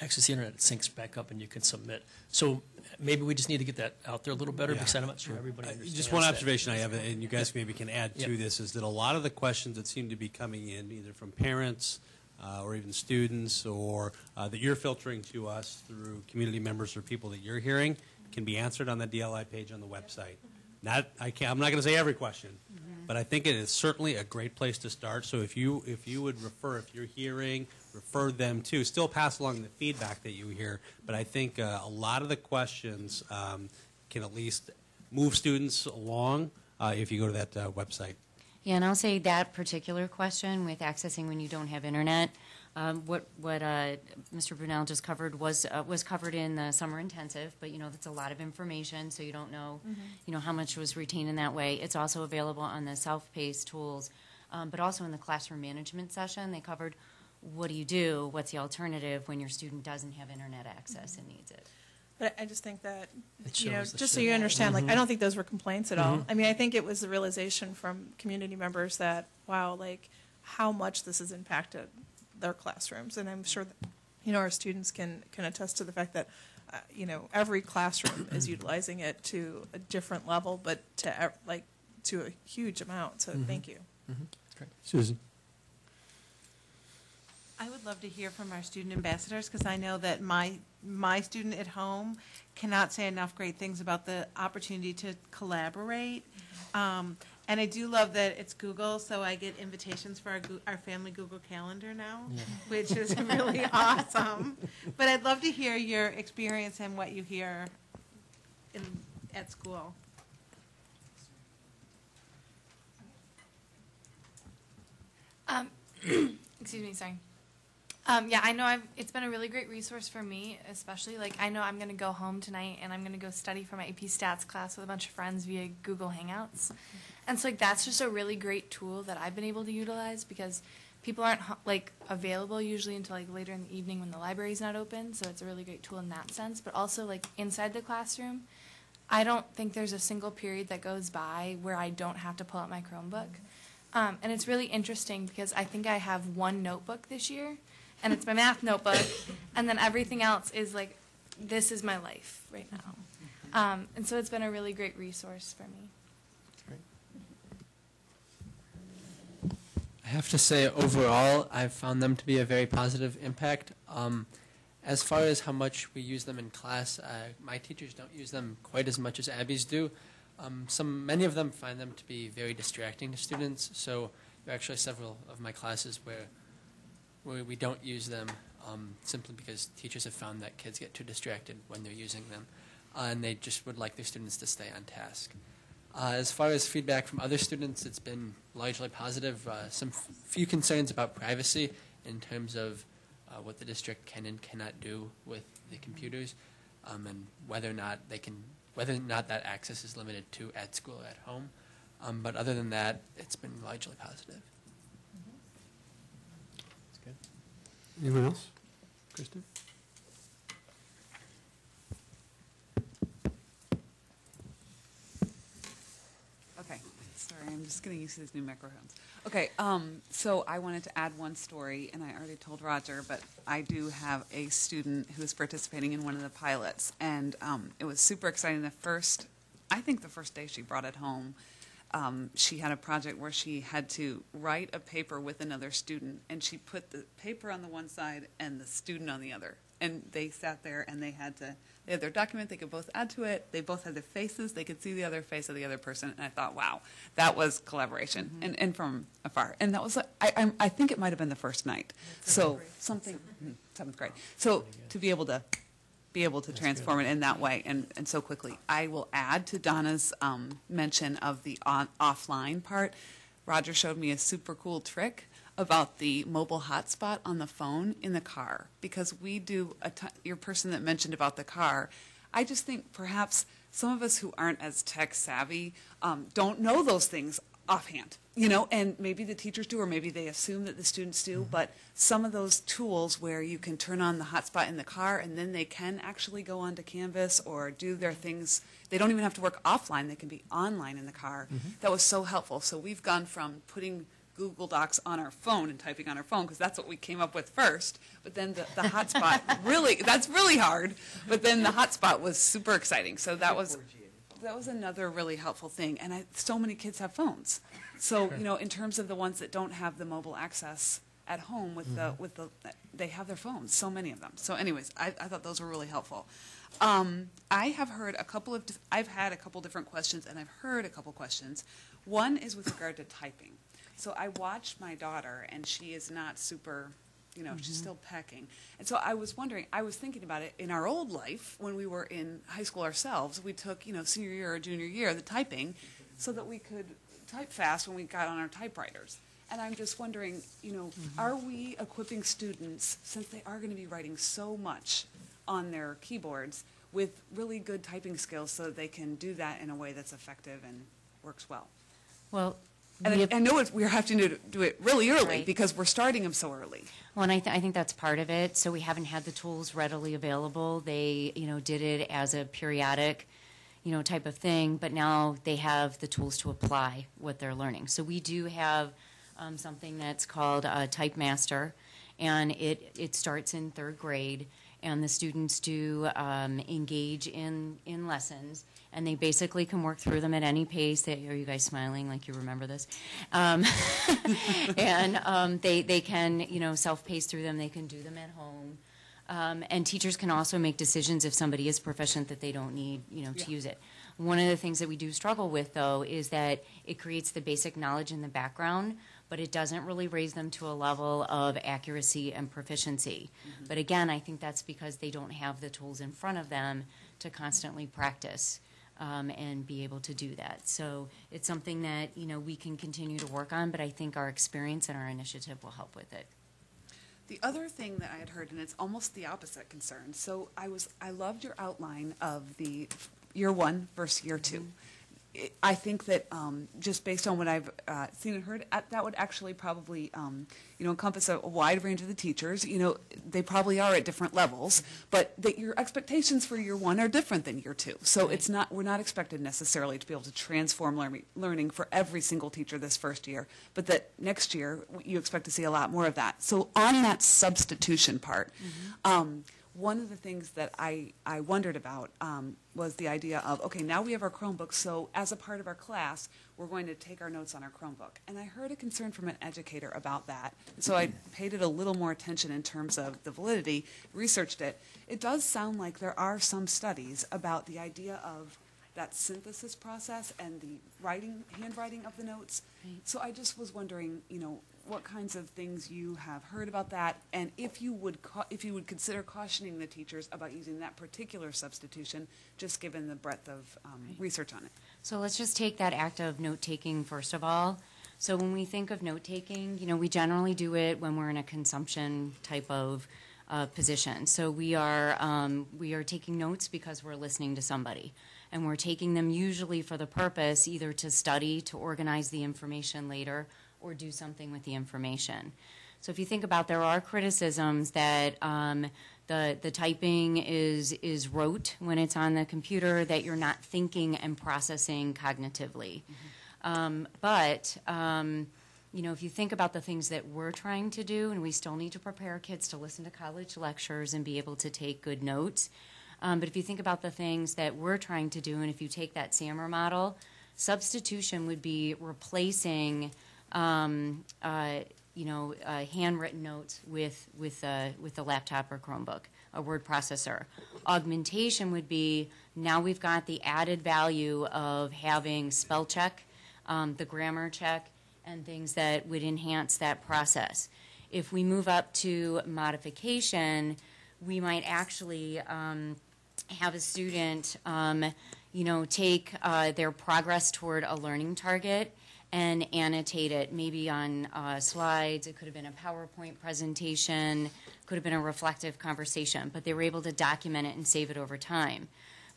access the internet, it syncs back up and you can submit. So maybe we just need to get that out there a little better Yeah. because I'm not sure everybody understands Just one that. observation I have, and you guys maybe can add to Yep. this, is that a lot of the questions that seem to be coming in, either from parents uh, or even students, or uh, that you're filtering to us through community members or people that you're hearing, can be answered on the DLI page on the website. Not, I can't, I'm not going to say every question, but I think it is certainly a great place to start. So if you if you would refer, if you're hearing, refer them to. Still pass along the feedback that you hear, but I think uh, a lot of the questions um, can at least move students along uh, if you go to that uh, website. Yeah, and I'll say that particular question with accessing when you don't have internet, um, what what uh, Mr. Brunel just covered was uh, was covered in the summer intensive, but you know that's a lot of information, so you don't know, Mhm. you know how much was retained in that way. It's also available on the self-paced tools, um, but also in the classroom management session they covered. What do you do? What's the alternative when your student doesn't have internet access and needs it? But I just think that, It you know, just so you understand, like, Mhm. I don't think those were complaints at all. Mhm. I mean, I think it was the realization from community members that, wow, like, how much this has impacted their classrooms. And I'm sure, that, you know, our students can, can attest to the fact that, uh, you know, every classroom is utilizing it to a different level, but to, ev- like, to a huge amount. So Mhm. thank you. Susan? I would love to hear from our student ambassadors because I know that my my student at home cannot say enough great things about the opportunity to collaborate. Um, and I do love that it's Google, so I get invitations for our, Goo- our family Google Calendar now, Yeah. which is really awesome. But I'd love to hear your experience and what you hear in, at school. Um, excuse me, sorry. Um, yeah, I know I've, it's been a really great resource for me, especially like I know I'm going to go home tonight and I'm going to go study for my AP Stats class with a bunch of friends via Google Hangouts. And so like that's just a really great tool that I've been able to utilize because people aren't like available usually until like later in the evening when the library's not open, so it's a really great tool in that sense, but also like inside the classroom, I don't think there's a single period that goes by where I don't have to pull out my Chromebook. Um, and it's really interesting because I think I have one notebook this year, and it's my math notebook, and then everything else is like, this is my life right now. Um, and so it's been a really great resource for me. I have to say, overall, I've found them to be a very positive impact. Um, as far as how much we use them in class, uh, my teachers don't use them quite as much as Abby's do. Um, some, many of them find them to be very distracting to students. So there are actually several of my classes where, where we don't use them um, simply because teachers have found that kids get too distracted when they're using them, uh, and they just would like their students to stay on task. Uh, as far as feedback from other students, it's been largely positive. Uh, some few concerns about privacy in terms of uh, what the district can and cannot do with the computers, um, and whether or not they can, whether or not that access is limited to at school or at home. Um, but other than that, it's been largely positive. Anyone else? Kristen? Okay, sorry, I'm just getting used to these new microphones. Okay, um, so I wanted to add one story, and I already told Roger, but I do have a student who is participating in one of the pilots, and um, it was super exciting. The first, I think the first day she brought it home, um, she had a project where she had to write a paper with another student, and she put the paper on the one side and the student on the other. And they sat there and they had to, they had their document, they could both add to it, they both had their faces, they could see the other face of the other person. And I thought, wow, that was collaboration, and, and from afar. And that was, I, I, I think it might have been the first night. So something, hmm, seventh grade. So to be able to be able to transform it in that way and, and so quickly. I will add to Donna's um, mention of the on, offline part. Roger showed me a super cool trick about the mobile hotspot on the phone in the car because we do a your person that mentioned about the car. I just think perhaps some of us who aren't as tech savvy um, don't know those things offhand, you know, and maybe the teachers do, or maybe they assume that the students do. But some of those tools where you can turn on the hotspot in the car and then they can actually go onto Canvas or do their things. They don't even have to work offline; they can be online in the car. Mhm. That was so helpful. So we've gone from putting Google Docs on our phone and typing on our phone because that's what we came up with first. But then the, the hotspot really, that's really hard. But then the hotspot was super exciting. So that was that was another really helpful thing. And I, so many kids have phones. So you know, in terms of the ones that don't have the mobile access at home with the with the they have their phones. So many of them. So anyways, I, I thought those were really helpful. Um, I have heard a couple of dif- I've had a couple different questions, and I've heard a couple questions. One is with regard to typing. So I watched my daughter, and she is not super, you know, she's Mhm. still pecking. And so I was wondering, I was thinking about it in our old life when we were in high school ourselves. We took, you know, senior year or junior year the typing, so that we could type fast when we got on our typewriters. And I'm just wondering, you know, are we equipping students, since they are going to be writing so much on their keyboards, with really good typing skills so that they can do that in a way that's effective and works well? Well, And I, have- I know it's, we're having to do it really early Right. because we're starting them so early. Well, and I, th- I think that's part of it. So we haven't had the tools readily available. They, you know, did it as a periodic, you know, type of thing, but now they have the tools to apply what they're learning. So we do have um, something that's called uh, Type Master, and it it starts in third grade, and the students do um, engage in in lessons. And they basically can work through them at any pace. They, are you guys smiling like you remember this? Um, and um, they, they can, you know, self-pace through them. They can do them at home. Um, and teachers can also make decisions if somebody is proficient that they don't need, you know, to Yeah. use it. One of the things that we do struggle with, though, is that it creates the basic knowledge in the background, but it doesn't really raise them to a level of accuracy and proficiency. But again, I think that's because they don't have the tools in front of them to constantly practice um, and be able to do that. So it's something that you know we can continue to work on, but I think our experience and our initiative will help with it. The other thing that I had heard, and it's almost the opposite concern. So I was, I loved your outline of the year one versus year 2 I- I think that um, just based on what I've uh, seen and heard, uh, that would actually probably, um, you know, encompass a, a wide range of the teachers. You know, they probably are at different levels, but that your expectations for year one are different than year two. So it's not, we're not expected necessarily to be able to transform learning, learning for every single teacher this first year, but that next year you expect to see a lot more of that. So on that substitution part, um, one of the things that I, I wondered about um, was the idea of, okay, now we have our Chromebook, so as a part of our class, we're going to take our notes on our Chromebook. And I heard a concern from an educator about that. So I paid it a little more attention in terms of the validity, researched it. It does sound like there are some studies about the idea of that synthesis process and the writing, handwriting of the notes. So I just was wondering, you know, what kinds of things you have heard about that, and if you would, cau- if you would consider cautioning the teachers about using that particular substitution, just given the breadth of um, research on it. So let's just take that act of note taking first of all. So when we think of note taking, you know, we generally do it when we're in a consumption type of uh, position. So we are um, we are taking notes because we're listening to somebody, and we're taking them usually for the purpose either to study, to organize the information later, or do something with the information. So if you think about, there are criticisms that um, the the typing is is rote when it's on the computer, that you're not thinking and processing cognitively. Um, but um, you know, if you think about the things that we're trying to do, and we still need to prepare kids to listen to college lectures and be able to take good notes. Um, but if you think about the things that we're trying to do, and if you take that SAMR model, substitution would be replacing, um, uh, you know, uh, handwritten notes with with uh, with a laptop or Chromebook, a word processor. Augmentation would be now we've got the added value of having spell check, um, the grammar check, and things that would enhance that process. If we move up to modification, we might actually um, have a student, um, you know, take uh, their progress toward a learning target and annotate it, maybe on uh, slides. It could have been a PowerPoint presentation, could have been a reflective conversation, but they were able to document it and save it over time.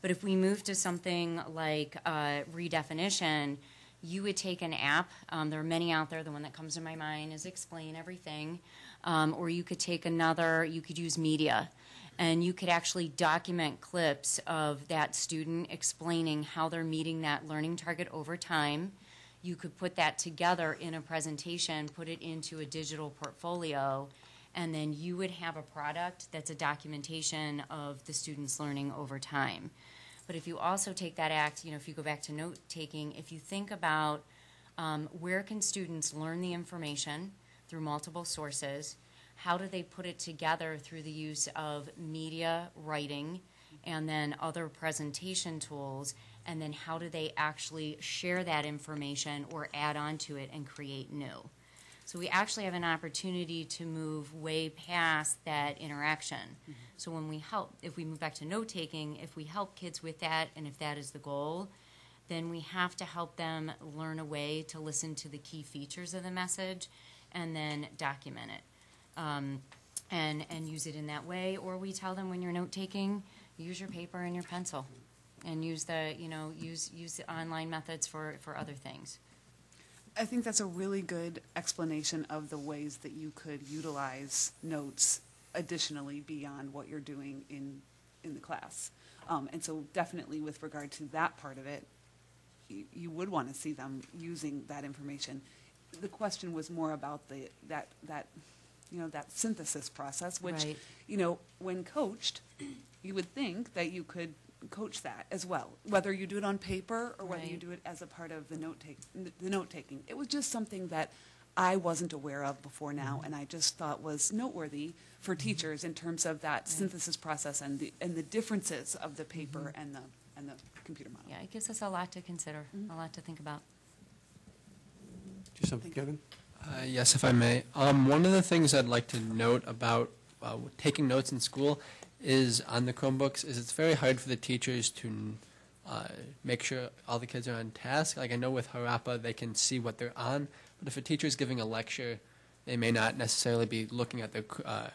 But if we move to something like uh, redefinition, you would take an app. Um, there are many out there. The one that comes to my mind is Explain Everything. Um, or you could take another, you could use media. And you could actually document clips of that student explaining how they're meeting that learning target over time. You could put that together in a presentation, put it into a digital portfolio, and then you would have a product that's a documentation of the students' learning over time. But if you also take that act, you know, if you go back to note taking, if you think about um, where can students learn the information through multiple sources, how do they put it together through the use of media writing and then other presentation tools, and then how do they actually share that information or add on to it and create new? So we actually have an opportunity to move way past that interaction. So when we help, if we move back to note taking, if we help kids with that, and if that is the goal, then we have to help them learn a way to listen to the key features of the message and then document it. Um, and, and use it in that way, or we tell them when you're note taking, use your paper and your pencil, and use the you know use use the online methods for for other things. I think that's a really good explanation of the ways that you could utilize notes additionally beyond what you're doing in, in the class. Um, and so definitely with regard to that part of it, you, you would want to see them using that information. The question was more about the, that, that, you know, that synthesis process, which, Right. you know, when coached, you would think that you could coach that as well, whether you do it on paper or whether you Right. do it as a part of the note take, the note taking. It was just something that I wasn't aware of before now, and I just thought was noteworthy for teachers in terms of that synthesis process and the and the differences of the paper and the and the computer model. Yeah, it gives us a lot to consider, a lot to think about. Do something, Kevin? Uh, yes, if I may. Um, one of the things I'd like to note about uh, taking notes in school is on the Chromebooks is it's very hard for the teachers to uh, make sure all the kids are on task. Like I know with Hapara, they can see what they're on, but if a teacher is giving a lecture, they may not necessarily be looking at the uh,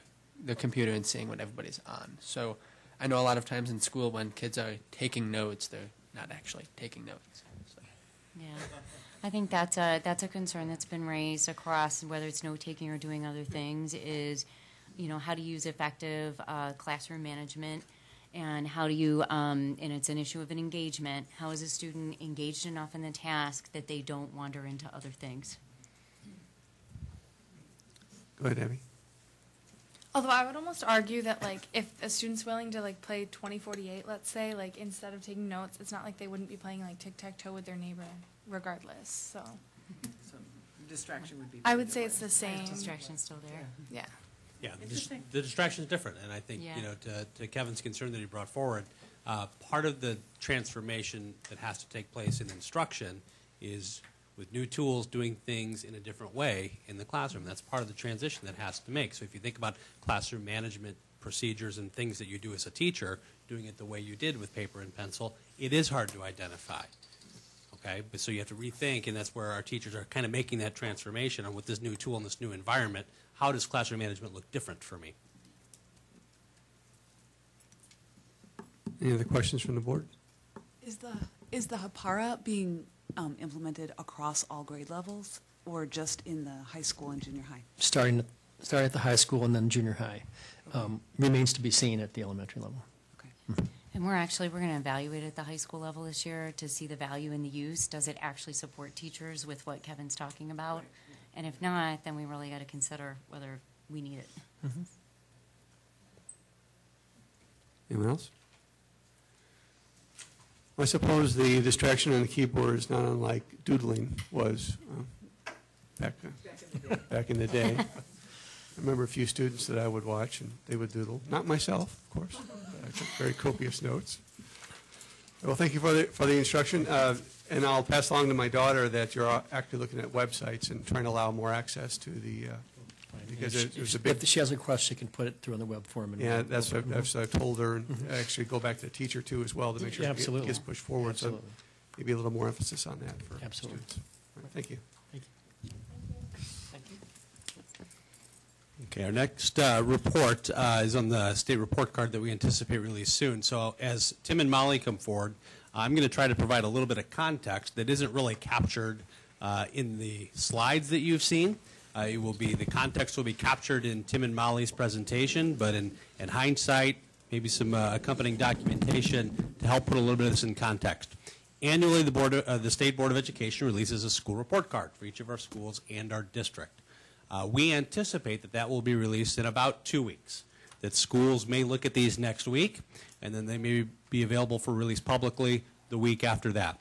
the computer and seeing what everybody's on. So I know a lot of times in school when kids are taking notes, they're not actually taking notes. So. Yeah, I think that's a that's a concern that's been raised across whether it's note taking or doing other things. Is you know how to use effective uh, classroom management and how do you um, and it's an issue of an engagement. How is a student engaged enough in the task that they don't wander into other things? Go ahead, Abby. Although I would almost argue that like if a student's willing to like play 2048, let's say, like instead of taking notes, it's not like they wouldn't be playing like tic tac toe with their neighbor regardless. So So distraction would be. I would say it's the same. Distraction's still there. Yeah. Yeah, the, dis- Interesting. the distraction is different, and I think Yeah. you know to, to Kevin's concern that he brought forward, uh, part of the transformation that has to take place in instruction is with new tools doing things in a different way in the classroom. That's part of the transition that has to make. So if you think about classroom management procedures and things that you do as a teacher, doing it the way you did with paper and pencil, it is hard to identify. Okay, but so you have to rethink, and that's where our teachers are kind of making that transformation. With this new tool and this new environment, how does classroom management look different for me? Any other questions from the board? Is the is the Hapara being um, implemented across all grade levels or just in the high school and junior high? starting at, starting at the high school and then junior high. Um, remains to be seen at the elementary level. Okay, And we're actually we're going to evaluate at the high school level this year to see the value in the use. Does it actually support teachers with what Kevin's talking about? And if not, then we really got to consider whether we need it. Anyone else? I suppose the distraction on the keyboard is not unlike doodling was uh, back, uh, back in the day. I remember a few students that I would watch and they would doodle. Not myself, of course. but I took very copious notes. Well, thank you for the, for the instruction. Uh, and I'll pass along to my daughter that you're actually looking at websites and trying to allow more access to the, uh, because If there- there's she- a big If she has a question, she can put it through on the web form. and yeah, we'll- that's what, that's what I told her, and actually go back to the teacher too as well to make sure Yeah, it absolutely. gets pushed forward. So Absolutely. maybe a little more emphasis on that for Absolutely. students. All right, Thank you. Thank you. Okay, our next uh, report uh, is on the state report card that we anticipate release soon. So as Tim and Molly come forward, I'm going to try to provide a little bit of context that isn't really captured uh, in the slides that you've seen. Uh, it will be the context will be captured in Tim and Molly's presentation, but in, in hindsight, maybe some uh, accompanying documentation to help put a little bit of this in context. Annually, the, board, uh, the State Board of Education releases a school report card for each of our schools and our district. Uh, we anticipate that that will be released in about two weeks. That schools may look at these next week, and then they may be available for release publicly the week after that.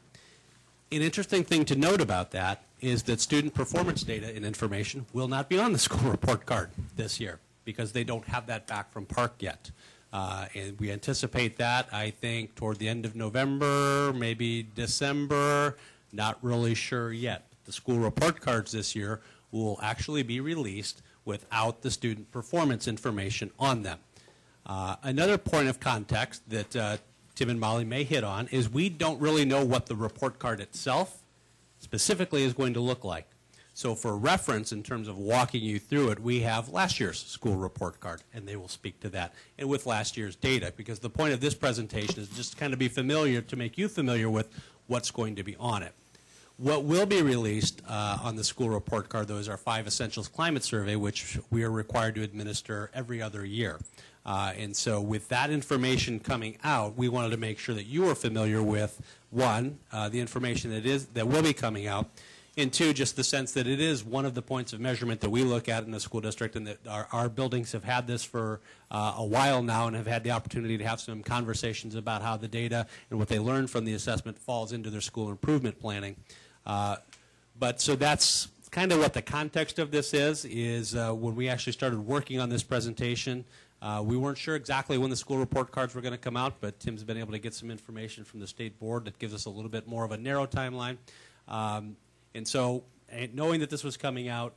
An interesting thing to note about that is that student performance data and information will not be on the school report card this year because they don't have that back from PARCC yet. Uh, and we anticipate that, I think, toward the end of November, maybe December. Not really sure yet. The school report cards this year will actually be released without the student performance information on them. Uh, another point of context that uh, Tim and Molly may hit on is we don't really know what the report card itself specifically is going to look like. So for reference, in terms of walking you through it, we have last year's school report card, and they will speak to that, and with last year's data, because the point of this presentation is just kind of be familiar, to make you familiar with what's going to be on it. What will be released uh, on the school report card, though, is our five essentials climate survey, which we are required to administer every other year. Uh, and so with that information coming out, we wanted to make sure that you are familiar with, one, uh, the information that is that will be coming out, and two, just the sense that it is one of the points of measurement that we look at in the school district and that our, our buildings have had this for uh, a while now and have had the opportunity to have some conversations about how the data and what they learned from the assessment falls into their school improvement planning. Uh, but so that's kind of what the context of this is, is uh, when we actually started working on this presentation, uh, we weren't sure exactly when the school report cards were going to come out, but Tim's been able to get some information from the state board that gives us a little bit more of a narrow timeline. Um, and so, and knowing that this was coming out,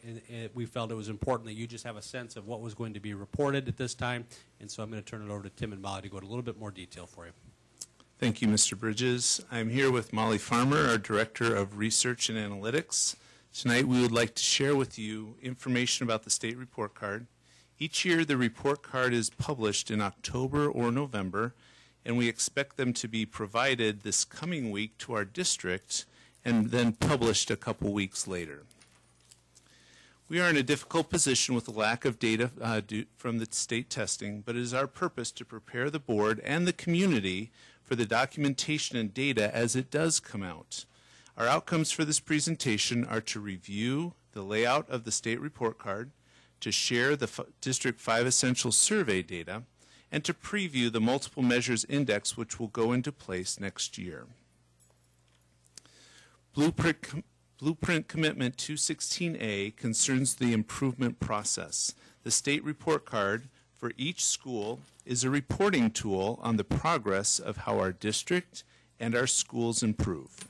we felt it was important that you just have a sense of what was going to be reported at this time. And so I'm going to turn it over to Tim and Molly to go into a little bit more detail for you. Thank you, Mr. Bridges. I'm here with Molly Farmer, our Director of Research and Analytics. Tonight, we would like to share with you information about the state report card. Each year, the report card is published in October or November, and we expect them to be provided this coming week to our district and then published a couple weeks later. We are in a difficult position with the lack of data uh, from the state testing, but it is our purpose to prepare the board and the community for the documentation and data as it does come out. Our outcomes for this presentation are to review the layout of the state report card, to share the F District 5 Essential Survey data, and to preview the Multiple Measures Index, which will go into place next year. Blueprint, com Blueprint Commitment 216A concerns the improvement process. The state report card for each school is a reporting tool on the progress of how our district and our schools improve.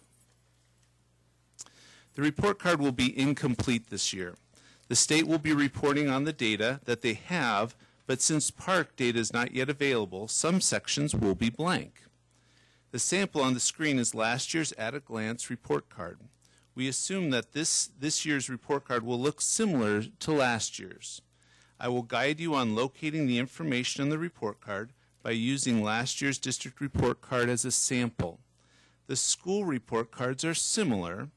The report card will be incomplete this year. The state will be reporting on the data that they have, but since PARCC data is not yet available, some sections will be blank. The sample on the screen is last year's at-a-glance report card. We assume that this, this year's report card will look similar to last year's. I will guide you on locating the information on the report card by using last year's district report card as a sample. The school report cards are similar,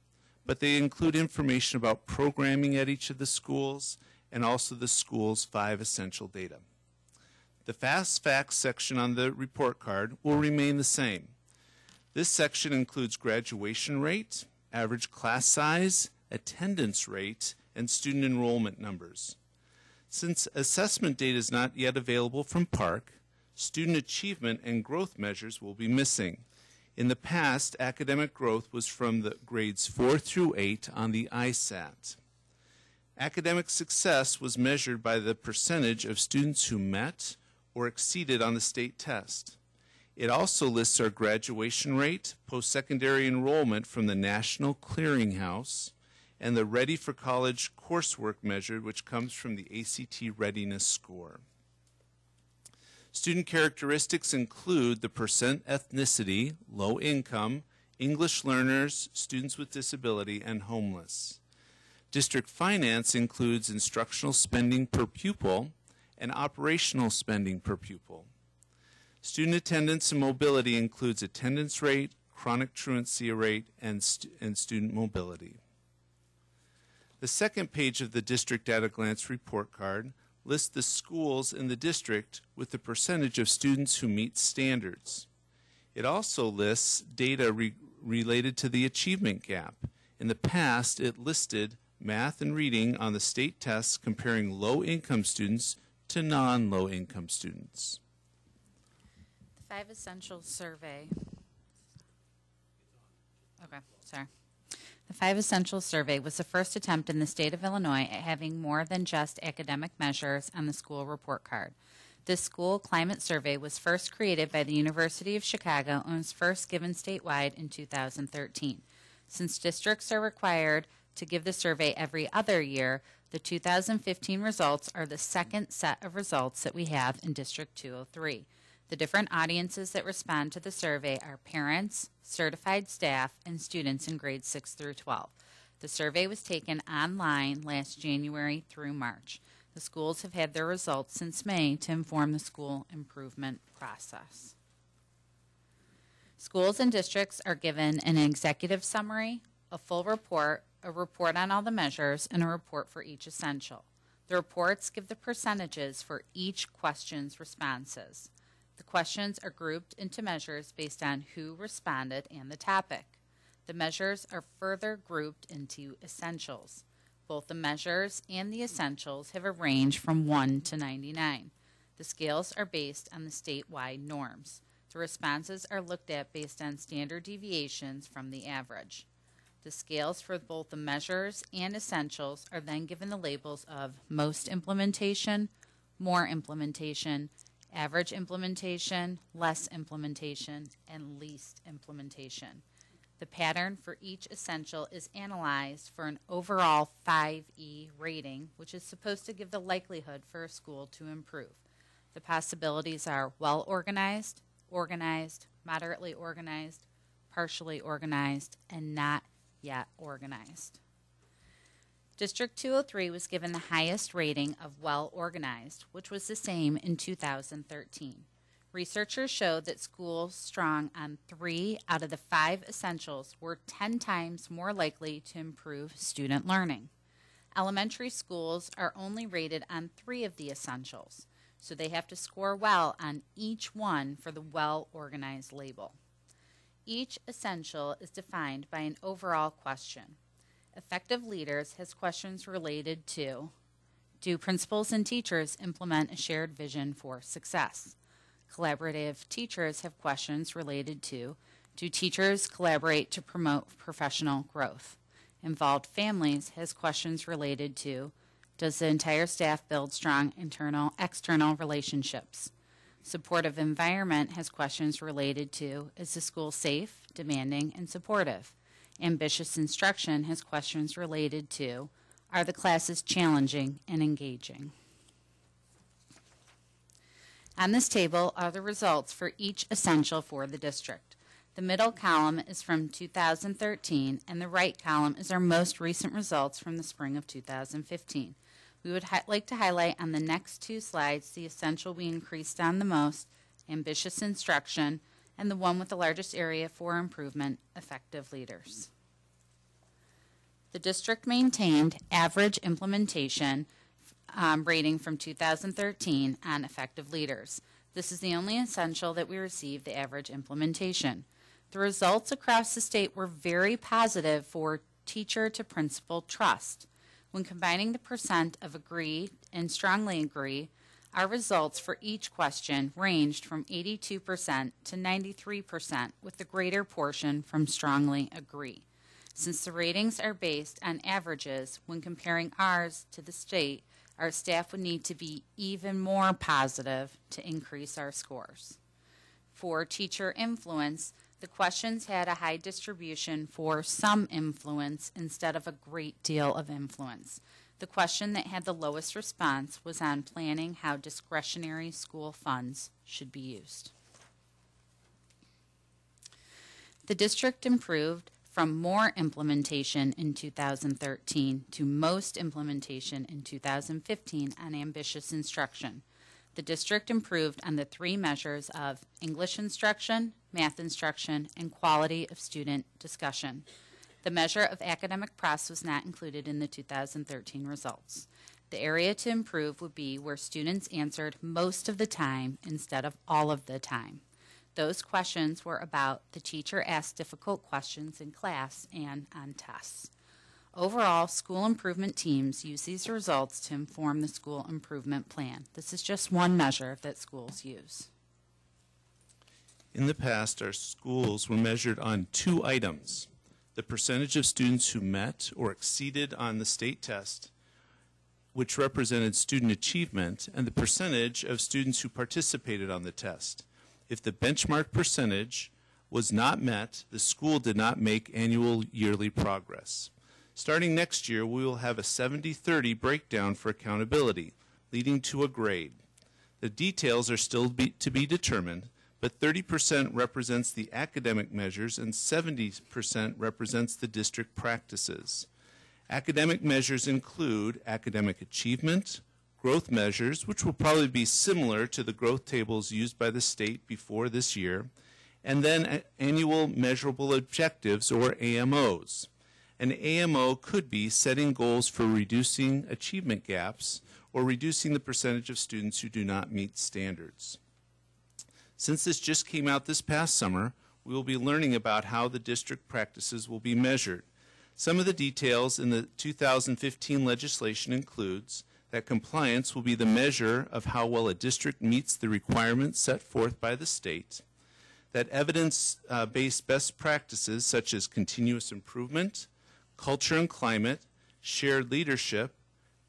but they include information about programming at each of the schools and also the school's five essential data. The Fast Facts section on the report card will remain the same. This section includes graduation rate, average class size, attendance rate, and student enrollment numbers. Since assessment data is not yet available from PARCC, student achievement and growth measures will be missing. In the past, academic growth was from the grades 4 through 8 on the ISAT. Academic success was measured by the percentage of students who met or exceeded on the state test. It also lists our graduation rate, post-secondary enrollment from the National Clearinghouse, and the Ready for College coursework measure, which comes from the ACT Readiness Score. Student characteristics include the percent ethnicity, low income, English learners, students with disability, and homeless. District finance includes instructional spending per pupil and operational spending per pupil. Student attendance and mobility includes attendance rate, chronic truancy rate, and, and student mobility. The second page of the District at a Glance report card lists the schools in the district with the percentage of students who meet standards. It also lists data re related to the achievement gap. In the past, it listed math and reading on the state tests comparing low income students to non low income students. The Five Essentials Survey. Okay, sorry. The Five Essentials Survey was the first attempt in the state of Illinois at having more than just academic measures on the school report card. This school climate survey was first created by the University of Chicago and was first given statewide in 2013. Since districts are required to give the survey every other year, the 2015 results are the second set of results that we have in District 203. The different audiences that respond to the survey are parents, certified staff, and students in grades 6 through 12. The survey was taken online last January through March. The schools have had their results since May to inform the school improvement process. Schools and districts are given an executive summary, a full report, a report on all the measures, and a report for each essential. The reports give the percentages for each question's responses. The questions are grouped into measures based on who responded and the topic. The measures are further grouped into essentials. Both the measures and the essentials have a range from 1 to 99. The scales are based on the statewide norms. The responses are looked at based on standard deviations from the average. The scales for both the measures and essentials are then given the labels of most implementation, more implementation, average implementation, less implementation, and least implementation. The pattern for each essential is analyzed for an overall 5E rating, which is supposed to give the likelihood for a school to improve. The possibilities are well organized, organized, moderately organized, partially organized, and not yet organized. District 203 was given the highest rating of well organized, which was the same in 2013. Researchers showed that schools strong on three out of the five essentials were 10 times more likely to improve student learning. Elementary schools are only rated on three of the essentials, so they have to score well on each one for the well organized label. Each essential is defined by an overall question. Effective Leaders has questions related to Do principals and teachers implement a shared vision for success? Collaborative teachers have questions related to Do teachers collaborate to promote professional growth? Involved Families has questions related to Does the entire staff build strong internal external relationships? Supportive Environment has questions related to Is the school safe, demanding, and supportive? Ambitious Instruction has questions related to Are the classes challenging and engaging? On this table are the results for each essential for the district. The middle column is from 2013, and the right column is our most recent results from the spring of 2015. We would like to highlight on the next two slides the essential we increased on the most, ambitious instruction, and the one with the largest area for improvement, effective leaders. The district maintained average implementation um, rating from 2013 on effective leaders. This is the only essential that we received the average implementation. The results across the state were very positive for teacher to principal trust. When combining the percent of agree and strongly agree, our results for each question ranged from 82% to 93%, with the greater portion from strongly agree. Since the ratings are based on averages, when comparing ours to the state, our staff would need to be even more positive to increase our scores. For teacher influence, the questions had a high distribution for some influence instead of a great deal of influence. The question that had the lowest response was on planning how discretionary school funds should be used. The district improved from more implementation in 2013 to most implementation in 2015 on ambitious instruction. The district improved on the three measures of English instruction, math instruction, and quality of student discussion. The measure of academic press was not included in the 2013 results. The area to improve would be where students answered most of the time instead of all of the time. Those questions were about the teacher asked difficult questions in class and on tests. Overall, school improvement teams use these results to inform the school improvement plan. This is just one measure that schools use. In the past, our schools were measured on two items the percentage of students who met or exceeded on the state test, which represented student achievement, and the percentage of students who participated on the test. If the benchmark percentage was not met, the school did not make annual yearly progress. Starting next year, we will have a 70 30 breakdown for accountability, leading to a grade. The details are still be, to be determined, but 30% represents the academic measures and 70% represents the district practices. Academic measures include academic achievement, growth measures, which will probably be similar to the growth tables used by the state before this year, and then annual measurable objectives, or AMOs. An AMO could be setting goals for reducing achievement gaps or reducing the percentage of students who do not meet standards. Since this just came out this past summer, we will be learning about how the district practices will be measured. Some of the details in the 2015 legislation includes that compliance will be the measure of how well a district meets the requirements set forth by the state, that evidence-based best practices such as continuous improvement, culture and climate, shared leadership,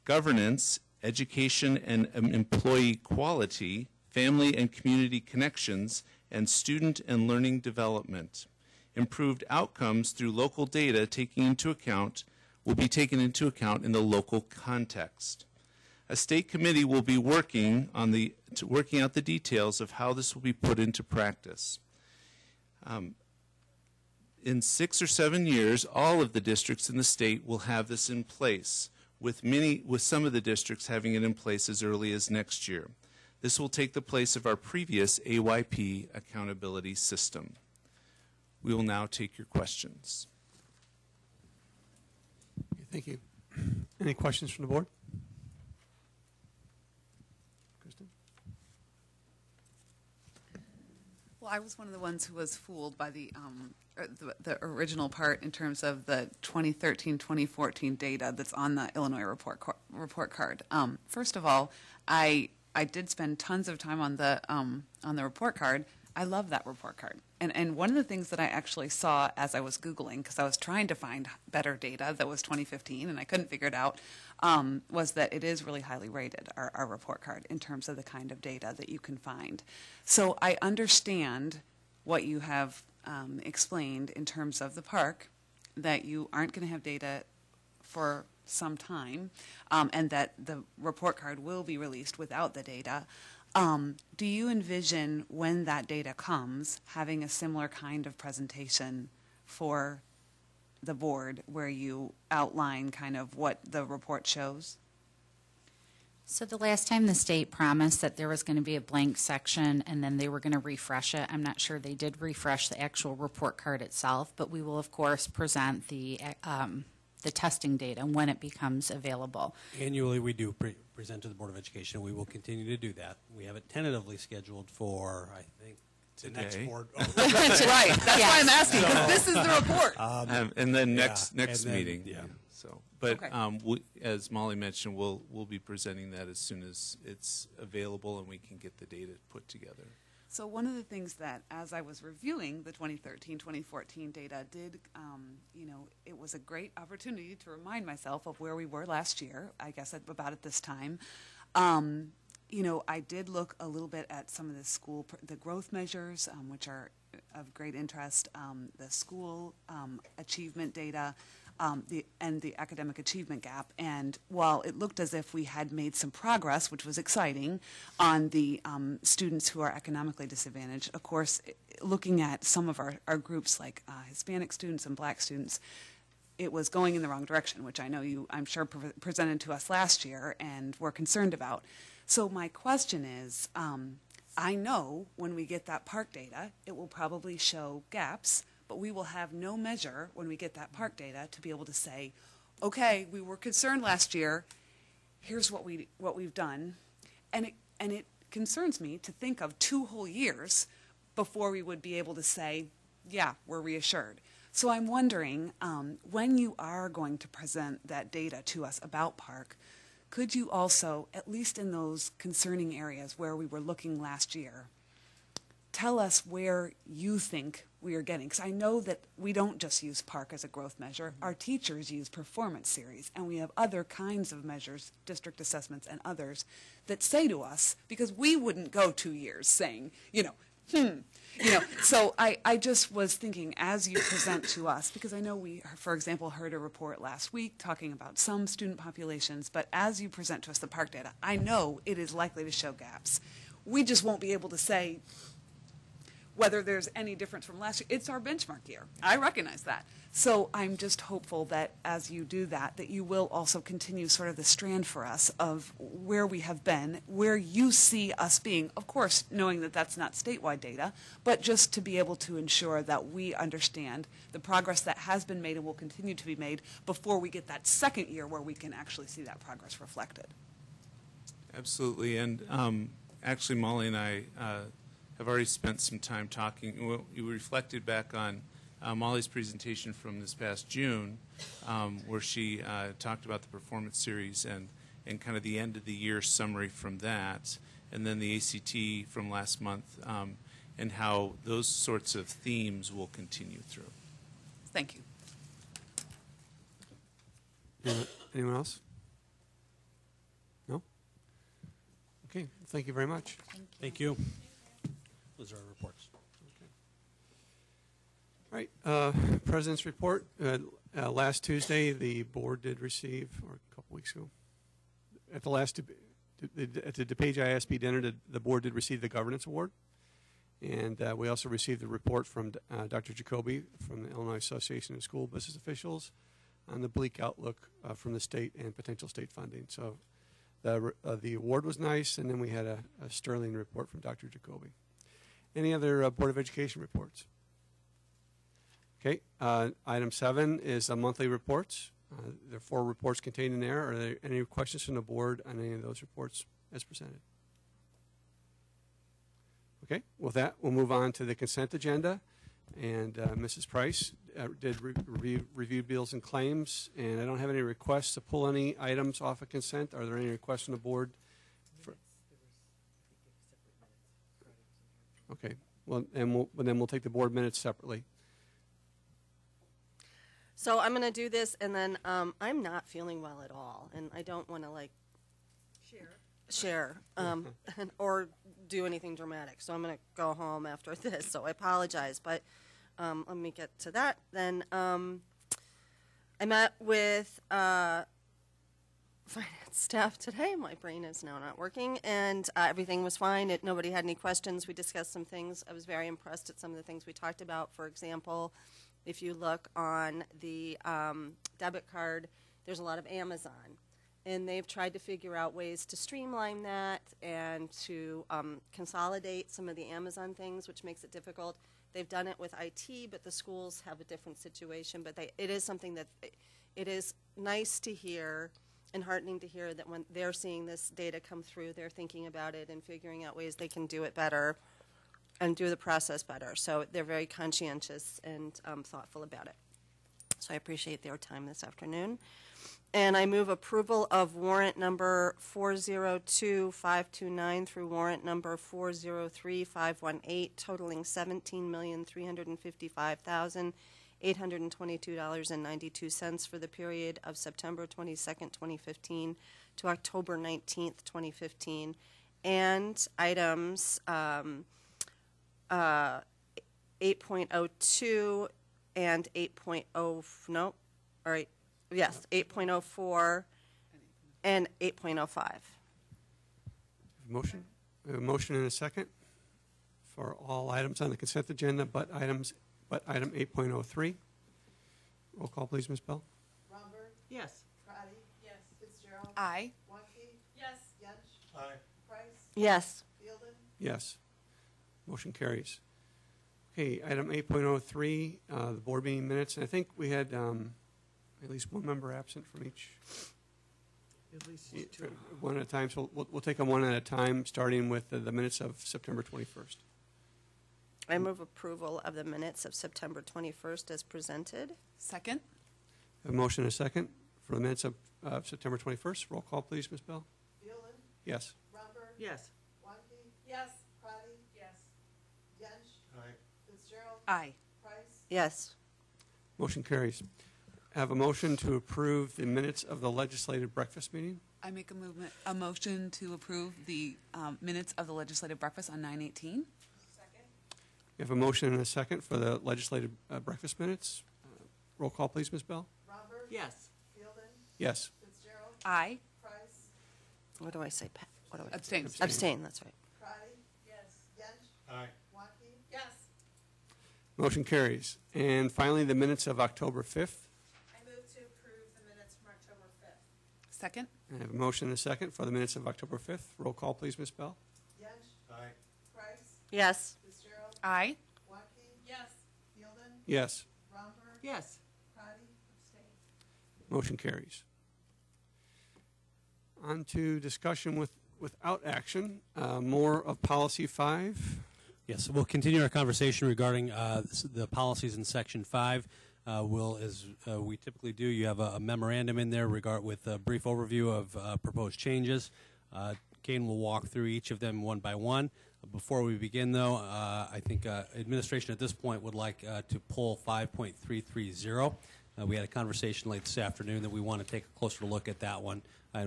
governance, education and um, employee quality, family and community connections, and student and learning development. Improved outcomes through local data taking into account will be taken into account in the local context. A state committee will be working on the working out the details of how this will be put into practice. Um, in six or seven years, all of the districts in the state will have this in place, with many, with some of the districts having it in place as early as next year. This will take the place of our previous AYP accountability system. We will now take your questions. Thank you. Any questions from the board? Kristen? Well, I was one of the ones who was fooled by the, um, uh, the, the original part in terms of the 2013-2014 data that's on the Illinois report report card. Um, first of all, I I did spend tons of time on the um, on the report card. I love that report card. And and one of the things that I actually saw as I was googling because I was trying to find better data that was 2015 and I couldn't figure it out um, was that it is really highly rated our, our report card in terms of the kind of data that you can find. So I understand what you have um, explained in terms of the PARCC that you aren't going to have data for some time, um, and that the report card will be released without the data. Um, do you envision when that data comes having a similar kind of presentation for the board where you outline kind of what the report shows? So the last time the state promised that there was going to be a blank section and then they were going to refresh it. I'm not sure they did refresh the actual report card itself, but we will of course present the um, the testing data and when it becomes available. Annually, we do pre- present to the Board of Education. We will continue to do that. We have it tentatively scheduled for, I think, the next Today. board. That's right. That's why I'm asking, 'cause this is the report. Um, and then yeah, next next then- meeting. yeah. So, but Okay. um, we, as Molly mentioned, we'll we'll be presenting that as soon as it's available and we can get the data put together. So one of the things that, as I was reviewing the 2013-2014 data, did, um, you know, it was a great opportunity to remind myself of where we were last year. I guess at, about at this time. Um, you know, I did look a little bit at some of the school, the growth measures, um, which are of great interest, um, the school um, achievement data, um, the, and the academic achievement gap. And while it looked as if we had made some progress, which was exciting, on the um, students who are economically disadvantaged, of course, looking at some of our, our groups like uh, Hispanic students and black students, it was going in the wrong direction, which I know you, I'm sure, pre- presented to us last year and were concerned about. So my question is, um, I know when we get that PARCC data, it will probably show gaps, but we will have no measure when we get that PARCC data to be able to say, okay, we were concerned last year. Here's what we what we've done, and it and it concerns me to think of two whole years before we would be able to say, yeah, we're reassured. So I'm wondering, um, when you are going to present that data to us about PARCC, could you also, at least in those concerning areas where we were looking last year, tell us where you think we are getting? Because I know that we don't just use PARCC as a growth measure. Our teachers use performance series, and we have other kinds of measures, district assessments and others, that say to us, because we wouldn't go two years saying, you know, hmm, you know. So I, I just was thinking as you present to us, because I know we, for example, heard a report last week talking about some student populations, but as you present to us the PARCC data, I know it is likely to show gaps. We just won't be able to say, whether there's any difference from last year. It's our benchmark year. I recognize that. So I'm just hopeful that as you do that, that you will also continue sort of the strand for us of where we have been, where you see us being. Of course, knowing that that's not statewide data, but just to be able to ensure that we understand the progress that has been made and will continue to be made before we get that second year where we can actually see that progress reflected. Absolutely, and um, actually, Molly and I uh, have already spent some time talking. You reflected back on uh, Molly's presentation from this past June, um, where she uh, talked about the performance series and, and kind of the end of the year summary from that, and then the ACT from last month, um, and how those sorts of themes will continue through. Thank you. Anyone- Anyone else? No? Okay, thank you very much. Thank you. Thank you. Those are our reports. All right, uh, President's report. Uh, uh, Last Tuesday, the board did receive, or a couple weeks ago, at the last, at the DuPage ISB dinner, the- the board did receive the Governance Award. And uh, we also received a report from uh, Dr. Jacoby from the Illinois Association of School Business Officials on the bleak outlook uh, from the state and potential state funding. So the, the award was nice, and then we had a, a sterling report from Dr. Jacoby. Any other uh, Board of Education reports? Okay, uh, item seven is uh, monthly reports. Uh, there are four reports contained in there. Are there any questions from the board on any of those reports as presented? Okay, with that, we'll move on to the consent agenda. And uh, Mrs. Price did re- review, review bills and claims, and I don't have any requests to pull any items off of consent. Are there any requests from the board? for- Okay, well, and we'll, but then we'll take the board minutes separately. So I'm going to do this, and then um, I'm not feeling well at all, and I don't want to like share, share, um, and, or do anything dramatic. So I'm going to go home after this. So I apologize, but um, let me get to that. Then um, I met with uh, finance staff today. My brain is now not working, and uh, everything was fine. It, nobody had any questions. We discussed some things. I was very impressed at some of the things we talked about. For example, if you look on the um, debit card, there's a lot of Amazon. And they've tried to figure out ways to streamline that and to um, consolidate some of the Amazon things, which makes it difficult. They've done it with IT, but the schools have a different situation. But they, it is something that it is nice to hear and heartening to hear that when they're seeing this data come through, they're thinking about it and figuring out ways they can do it better and do the process better. So they're very conscientious and um, thoughtful about it. So I appreciate their time this afternoon. And I move approval of warrant number 402529 through warrant number 403518, totaling $17,355,822.92 for the period of September 22nd, 2015 to October 19th, 2015. And items um, uh, 8.02 and 8.0, no, all right, yes, 8.04 and 8.05. Motion? A motion and a second for all items on the consent agenda, but items, but item 8.03. Roll call, please, Ms. Bell. Romberg? Yes. Crotty? Yes. Fitzgerald? Aye. Wandke? Yes. Jaensch? Aye. Price? Yes. Fielden? Yes. Motion carries. Okay, item 8.03, uh, the board meeting minutes. And I think we had um, at least one member absent from each. At least two. One at a time, so we'll, we'll take them one at a time, starting with the, the minutes of September 21st. I move approval of the minutes of September 21st as presented. Second? A motion and a second for the minutes of, of September 21st. Roll call, please, Ms. Bell. Fielden, Yes. Romberg. Yes. Wandke, Yes. Crotty, Yes. Jaensch. Aye. Fitzgerald. Aye. Price. Yes. Motion carries. I have a motion to approve the minutes of the legislative breakfast meeting. I make a movement, a motion to approve the um, minutes of the legislative breakfast on 918. We have a motion and a second for the legislative uh, breakfast minutes. Uh, Roll call, please, Ms. Bell. Robert? Yes. Fielden, Yes. Fitzgerald. Aye. Price. What do I say? Pa- What do I? Abstain. Abstain, that's right. Crotty. Yes. Jaensch. Aye. Wandke. Yes. Motion carries. And finally, the minutes of October 5th. I move to approve the minutes from October 5th. Second? I have a motion and a second for the minutes of October 5th. Roll call, please, Ms. Bell. Jaensch. Aye. Price. Yes. Fitzgerald. Aye. Wandke. Yes. Fielden. Yes. Romberg. Yes. Crotty. Abstain. Motion carries. On to discussion with, without action. Uh, More of policy five. Yes, we'll continue our conversation regarding uh, the policies in Section 5. Uh, We'll, as uh, we typically do, you have a a memorandum in there regard with a brief overview of uh, proposed changes. Uh, Kaine will walk through each of them one by one. Before we begin, though, uh, I think uh, administration at this point would like uh, to pull 5.330. Uh, We had a conversation late this afternoon that we want to take a closer look at that one,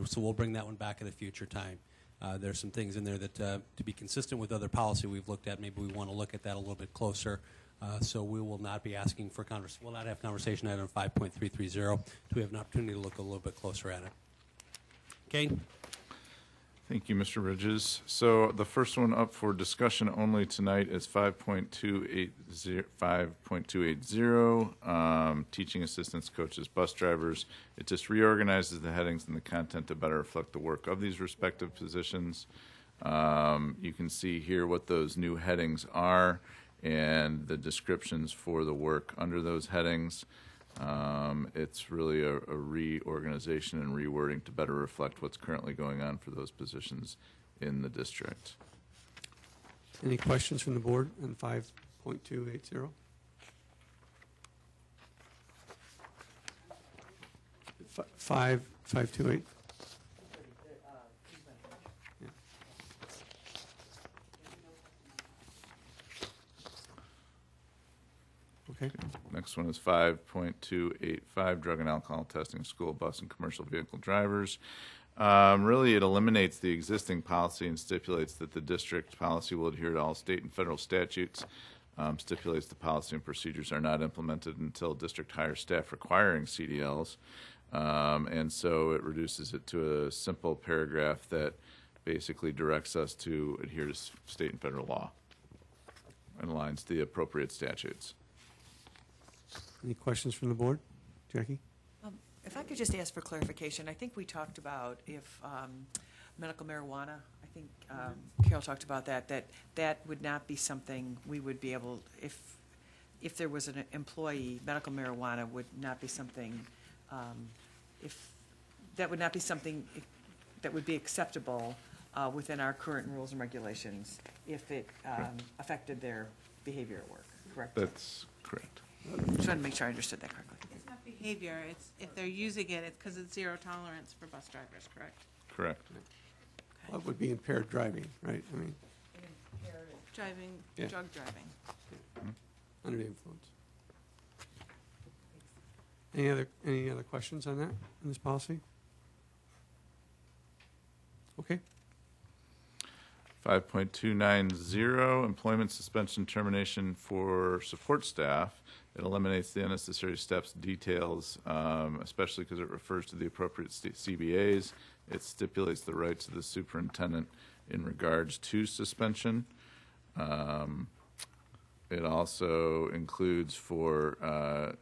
so we'll bring that one back at a future time. Uh, There's some things in there that, uh, to be consistent with other policy we've looked at, maybe we want to look at that a little bit closer. So we will not be asking for convers, we'll not have conversation item 5.330 till we have an opportunity to look a little bit closer at it. Kaine? Thank you, Mr. Bridges. So the first one up for discussion only tonight is 5.280, 5.280, um, teaching assistants, coaches, bus drivers. It just reorganizes the headings and the content to better reflect the work of these respective positions. Um, you can see here what those new headings are and the descriptions for the work under those headings. Um, it's really a, a reorganization and rewording to better reflect what's currently going on for those positions in the district. Any questions from the board on 5.280? Fi- Five, 528? Yeah. Okay. Next one is 5.285, drug and alcohol testing, school bus and commercial vehicle drivers. Um, really, it eliminates the existing policy and stipulates that the district policy will adhere to all state and federal statutes. Um, stipulates the policy and procedures are not implemented until district hires staff requiring CDLs. Um, and so it reduces it to a simple paragraph that basically directs us to adhere to state and federal law and aligns the appropriate statutes. Any questions from the board? Jackie? Um, If I could just ask for clarification, I think we talked about if um, medical marijuana, I think um, Carol talked about that, that that would not be something we would be able, if, if there was an employee, medical marijuana would not be something, um, if, that would not be something that would be acceptable uh, within our current rules and regulations if it um, affected their behavior at work, correct? That's correct. Just wanted to make sure I understood that correctly. It's not behavior, it's, if they're using it, it's because it's zero tolerance for bus drivers, correct? Correct. Well, it would be impaired driving, right? I mean, impaired Driving, Yeah. drug driving. Hmm? under the influence. Any other, any other questions on that, on this policy? Okay. 5.290, employment suspension termination for support staff. It eliminates the unnecessary steps, details, um, especially because it refers to the appropriate st- CBAs. It stipulates the rights of the superintendent in regards to suspension. Um, It also includes for uh,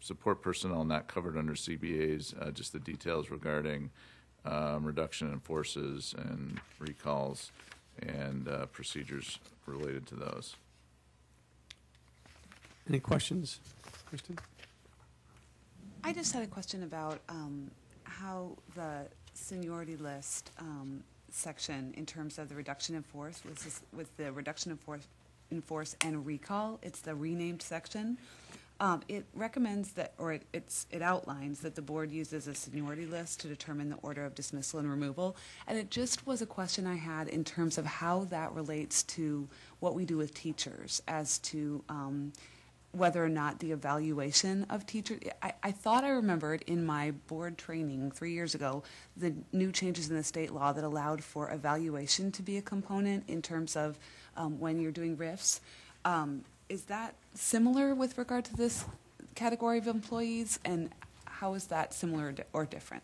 support personnel not covered under CBAs, uh, just the details regarding um, reduction in forces and recalls and uh, procedures related to those. Any questions? Kristen? I just had a question about um, how the seniority list um, section, in terms of the reduction in force, was this, with the reduction in force enforce, and recall. It's the renamed section. Um, it recommends that, or it, it's, it outlines that the board uses a seniority list to determine the order of dismissal and removal. And it just was a question I had in terms of how that relates to what we do with teachers as to, um, whether or not the evaluation of teachers, I, I thought I remembered in my board training three years ago, the new changes in the state law that allowed for evaluation to be a component in terms of um, when you're doing RIFs. Um, is that similar with regard to this category of employees, and how is that similar or or different?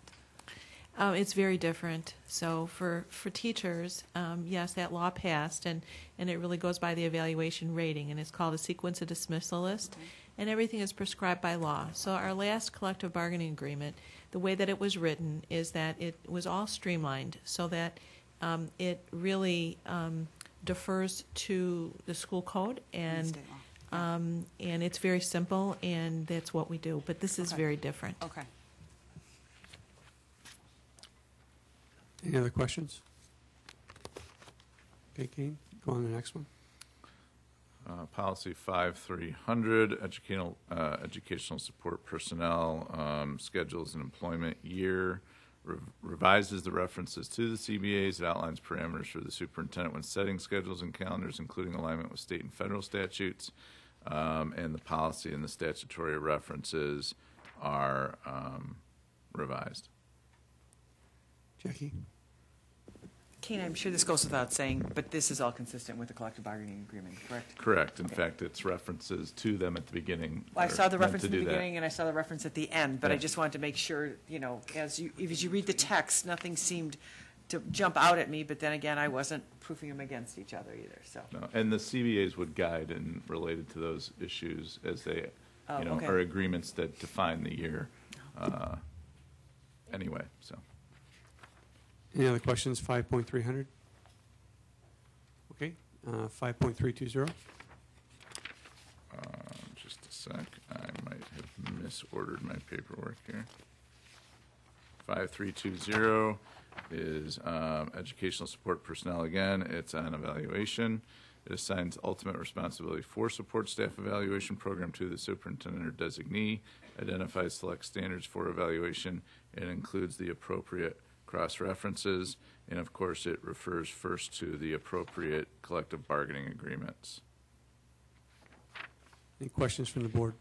Um, it's very different. So for, for teachers, um, yes, that law passed, and, and it really goes by the evaluation rating, and it's called a sequence of dismissal list, and everything is prescribed by law. So our last collective bargaining agreement, the way that it was written is that it was all streamlined, so that um, it really um, defers to the school code, and um, and it's very simple, and that's what we do. But this is Okay. very different. Okay. Any other questions? Okay, Kaine, go on to the next one. Uh, Policy 5300, educational, uh, educational support personnel, um, schedules and employment year, Re- revises the references to the CBAs, it outlines parameters for the superintendent when setting schedules and calendars, including alignment with state and federal statutes, um, and the policy and the statutory references are um, revised. Jackie? Kaine, I'm sure this goes without saying, but this is all consistent with the collective bargaining agreement, correct? Correct. In fact, it's references to them at the beginning. Well, I saw the reference in the beginning and I saw the reference at the end, but I Yeah. just wanted to make sure, you know, as you, as you read the text, nothing seemed to jump out at me, but then again, I wasn't proofing them against each other either, so. No, and the CBAs would guide and related to those issues as they, Oh, you know, okay. are agreements that define the year. uh, Anyway, so. Any other questions, 5.300? Okay, uh, 5.320? Um, Just a sec, I might have misordered my paperwork here. 5320 is um, educational support personnel again. It's on evaluation. It assigns ultimate responsibility for support staff evaluation program to the superintendent or designee, identifies select standards for evaluation, and includes the appropriate cross-references. And of course, it refers first to the appropriate collective bargaining agreements. Any questions from the board?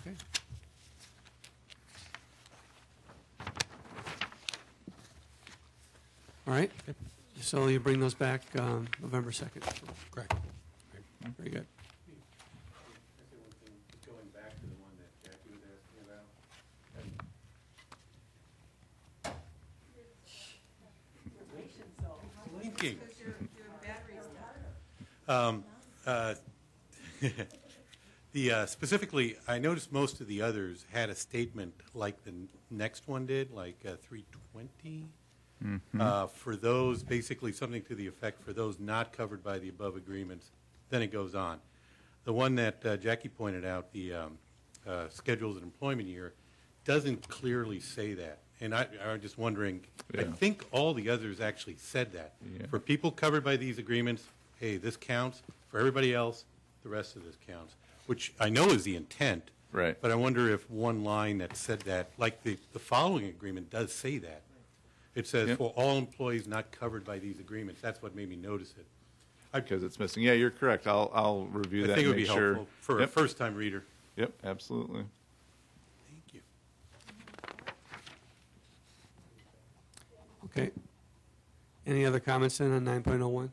Okay. All right, so you bring those back um, November 2nd? Correct. Very good. Going back to the one that Jackie was asking about. Blinking. Um, uh, The, uh, specifically, I noticed most of the others had a statement like the n- next one did, like uh, 320. Mhm. Uh, For those, basically something to the effect, for those not covered by the above agreements, then it goes on. The one that uh, Jackie pointed out, the um, uh, schedules and employment year, doesn't clearly say that. And I, I'm just wondering, I Yeah. think all the others actually said that. Yeah. For people covered by these agreements, hey, this counts. For everybody else, the rest of this counts, which I know is the intent. Right. But I wonder if one line that said that, like the, the following agreement does say that. It says, Yep. for all employees not covered by these agreements. That's what made me notice it. Because it's missing. Yeah, you're correct. I'll, I'll review that. I that think it and would be make sure. helpful for a Yep. first-time reader. Yep, absolutely. Thank you. Okay. Any other comments then on 9.01?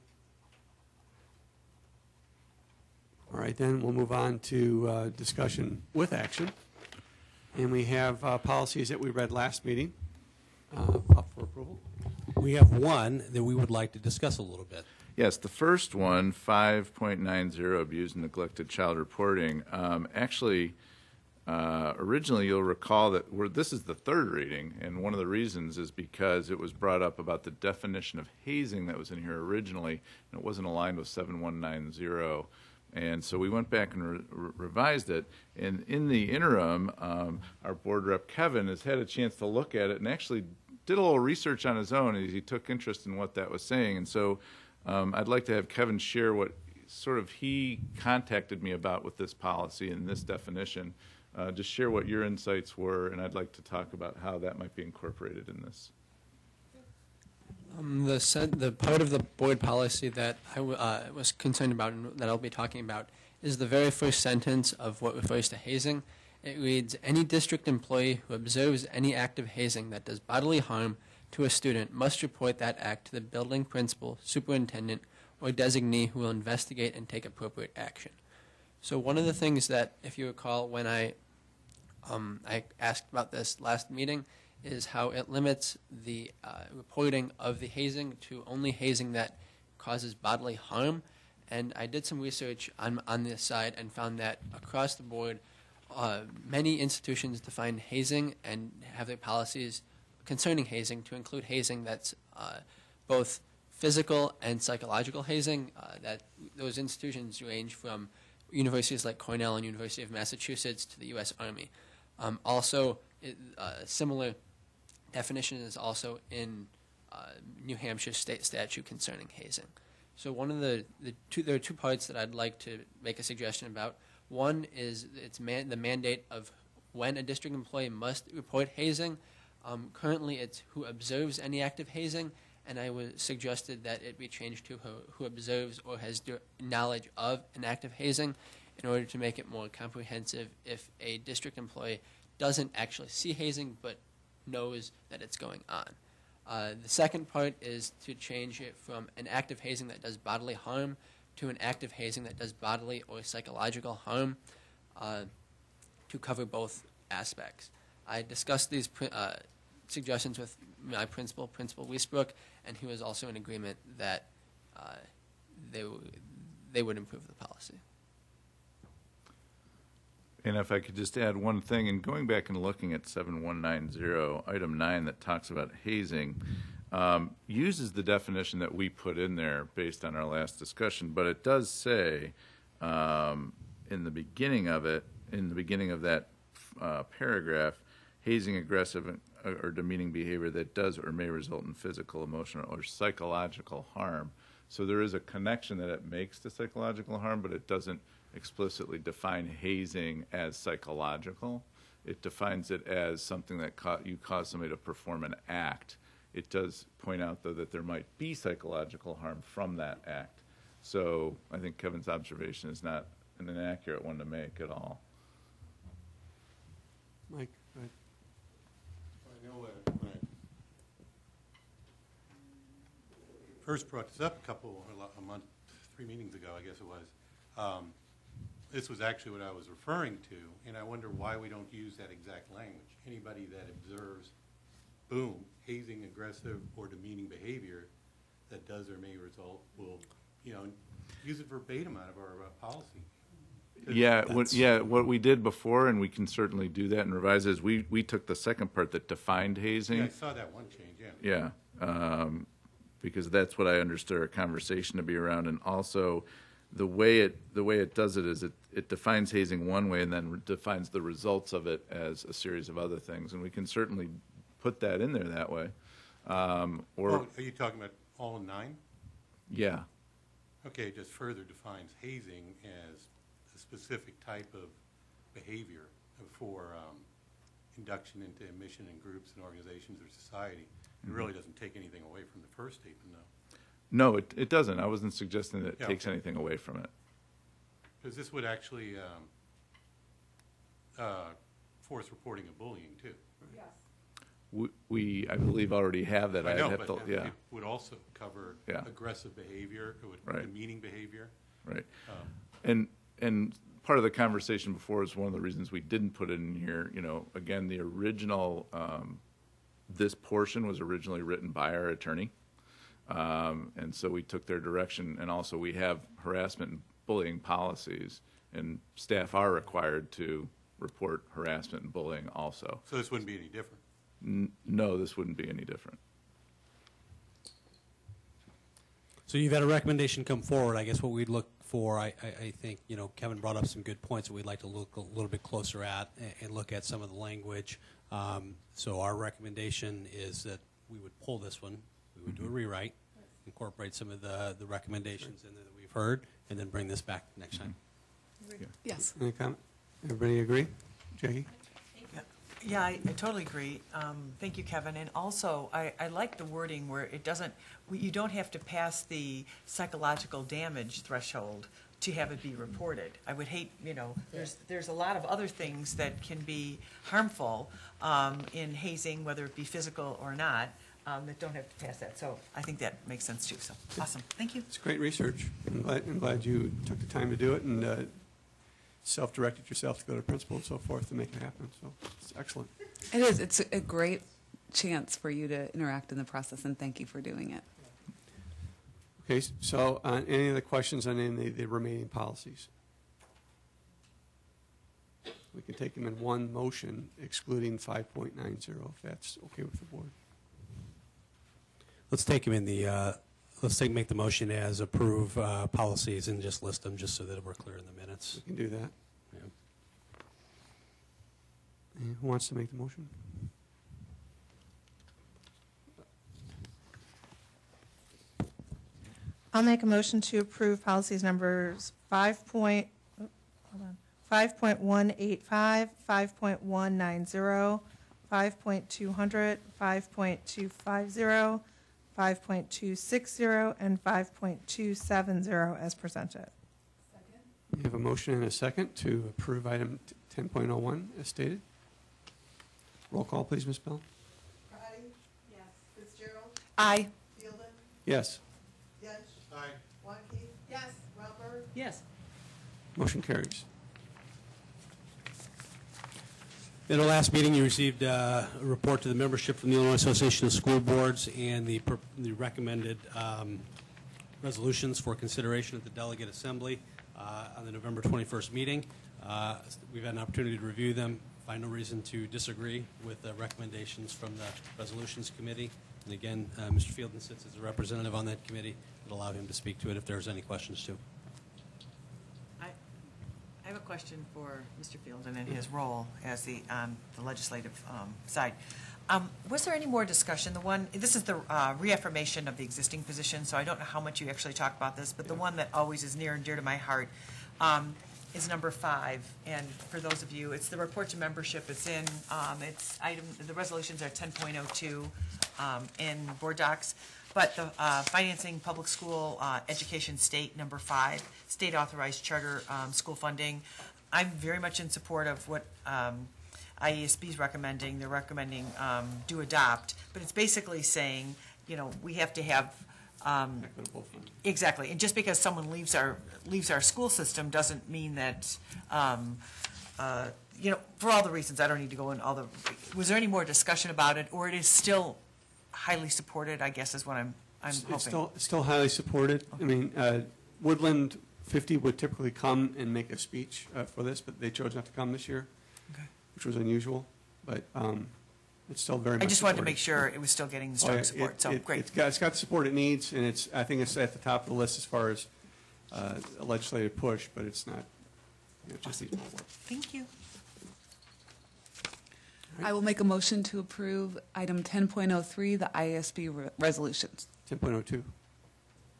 All right, then, we'll move on to uh, discussion with action. And we have uh, policies that we read last meeting uh, up for approval. We have one that we would like to discuss a little bit. Yes, the first one, 5.90, abused and neglected child reporting. Um, actually, uh, originally, you'll recall that we're, this is the third reading, and one of the reasons is because it was brought up about the definition of hazing that was in here originally, and it wasn't aligned with 7190. And so we went back and re- re- revised it. And in the interim, um, our board rep Kevin has had a chance to look at it and actually did a little research on his own. He took interest in what that was saying. And so Um, I'd like to have Kevin share what sort of he contacted me about with this policy and this definition. Uh, just share what your insights were, and I'd like to talk about how that might be incorporated in this. Um, the the part of the board policy that I uh, was concerned about and that I'll be talking about is the very first sentence of what refers to hazing. It reads, "Any district employee who observes any act of hazing that does bodily harm to a student must report that act to the building principal, superintendent, or designee who will investigate and take appropriate action." So one of the things that, if you recall, when I um, I asked about this last meeting, is how it limits the uh, reporting of the hazing to only hazing that causes bodily harm. And I did some research on, on this side and found that across the board, uh, many institutions define hazing and have their policies concerning hazing to include hazing that's uh, both physical and psychological hazing. Uh, that those institutions range from universities like Cornell and University of Massachusetts to the U.S. Army. Um, also, it, uh, similar definition is also in uh, New Hampshire state statute concerning hazing. So one of the, the two there are two parts that I'd like to make a suggestion about. One is it's man, the mandate of when a district employee must report hazing. Um, currently, it's who observes any act of hazing, and I was suggested that it be changed to who, who observes or has knowledge of an act of hazing, in order to make it more comprehensive. If a district employee doesn't actually see hazing but knows that it's going on. Uh, the second part is to change it from an act of hazing that does bodily harm to an act of hazing that does bodily or psychological harm uh, to cover both aspects. I discussed these uh, suggestions with my principal, Principal Wiesbrook, and he was also in agreement that uh, they, they would improve the policy. And if I could just add one thing, and going back and looking at 7190, item 9 that talks about hazing, um, uses the definition that we put in there based on our last discussion, but it does say um, in the beginning of it, in the beginning of that uh, paragraph, hazing aggressive or demeaning behavior that does or may result in physical, emotional, or psychological harm. So there is a connection that it makes to psychological harm, but it doesn't explicitly define hazing as psychological. It defines it as something that ca- you cause somebody to perform an act. It does point out, though, that there might be psychological harm from that act. So I think Kevin's observation is not an inaccurate one to make at all. Mike, go ahead. I know when I first brought this up a couple, a a month, three meetings ago, I guess it was, um, this was actually what I was referring to, and I wonder why we don't use that exact language. Anybody that observes, boom, hazing, aggressive, or demeaning behavior that does or may result will, you know, use it verbatim out of our uh, policy. 'Cause Yeah, what, yeah, what we did before, and we can certainly do that and revise, is we, we took the second part that defined hazing. Yeah, I saw that one change, yeah. Yeah, um, because that's what I understood our conversation to be around, and also the way it the way it does it is it, it defines hazing one way and then re- defines the results of it as a series of other things, and we can certainly put that in there that way, um, or Oh, Are you talking about all nine? yeah, Okay, it just further defines hazing as a specific type of behavior for um, induction into mission in groups and organizations or society. It Mhm. really doesn't take anything away from the first statement, though. no, it it doesn't. I wasn't suggesting that it Yeah, takes okay. anything away from it. Because this would actually um, uh, force reporting of bullying, too. We, we I believe already have that. I I'd know, have but to, yeah. it would also cover Yeah. aggressive behavior, it would Right. demeaning behavior. Right. Um, And, and part of the conversation before is one of the reasons we didn't put it in here, you know, again, the original, um, this portion was originally written by our attorney. Um, and so we took their direction, and also we have harassment and bullying policies, and staff are required to report harassment and bullying also. So this wouldn't be any different. N- no, this wouldn't be any different. So you've had a recommendation come forward. I guess what we'd look for, I, I, I think, you know, Kevin brought up some good points that we'd like to look a little bit closer at and, and look at some of the language. Um, so our recommendation is that we would pull this one, we would do a rewrite, incorporate some of the, the recommendations in there that we've heard, and then bring this back next time. Yes. Any comment? Everybody agree? Jackie? Yeah, I, I totally agree. Um, thank you, Kevin. And also, I, I like the wording where it doesn't, we- you don't have to pass the psychological damage threshold to have it be reported. I would hate, you know, there's, there's a lot of other things that can be harmful um, in hazing, whether it be physical or not, um, that don't have to pass that. So I think that makes sense too. So, awesome. Thank you. It's great research. I'm glad, I'm glad you took the time to do it and uh, self-directed yourself to go to principal and so forth to make it happen, so it's excellent. It is. It's a great chance for you to interact in the process, and thank you for doing it. Okay, so uh, any other questions on any of the remaining policies? We can take them in one motion excluding 5.90, if that's okay with the board. Let's take them in the, uh, let's take, make the motion as approve uh, policies and just list them, just so that we're clear in the minutes. We can do that. And Who wants to make the motion? I'll make a motion to approve policies numbers five point, oh, hold on, five point one eight five, five point one nine zero, five point two hundred, five point two five zero, five point two six zero, and five point two seven zero as presented. We have a motion and a second to approve item 10.01 as stated. Roll call, please, Ms. Bell. Crotty? Yes. Fitzgerald? Aye. Fielden? Yes. Jaensch? Aye. Wandke? Yes. Romberg? Yes. Motion carries. In our last meeting, you received uh, a report to the membership from the Illinois Association of School Boards and the the recommended um, resolutions for consideration at the delegate assembly uh, on the November 21st meeting. Uh, We've had an opportunity to review them, find no reason to disagree with the recommendations from the Resolutions Committee. And again, uh, Mr. Fielden sits as a representative on that committee. It'll allow him to speak to it if there's any questions, too. Have a question for Mr. Fielden and in his role as the, on the legislative um, side. Um, Was there any more discussion, the one, this is the uh, reaffirmation of the existing position, so I don't know how much you actually talk about this, but the one that always is near and dear to my heart um, is number five. And for those of you, it's the report to membership, it's in, um, it's item, the resolutions are 10.02 um, in board docs. But the uh, financing public school uh, education state, number five, state authorized charter um, school funding. I'm very much in support of what um, IASB is recommending. They're recommending um, do adopt, but it's basically saying, you know, we have to have. um, Exactly, and just because someone leaves our, leaves our school system doesn't mean that, um, uh, you know, for all the reasons, I don't need to go in all the, was there any more discussion about it, or it is still highly supported, I guess is what I'm, I'm It's- hoping? It's still, it's still highly supported. I mean, uh, Woodland 50 would typically come and make a speech uh, for this, but they chose not to come this year, Okay. which was unusual, but um, it's still very much I just wanted to supported. make sure it was still getting the Oh, strong support, it- so, it- great. It's got, it's got the support it needs, and it's, I think it's at the top of the list as far as uh, a legislative push, but it's not, you know, just more. Thank you. I will make a motion to approve item 10.03, the ISB re- resolutions. 10.02.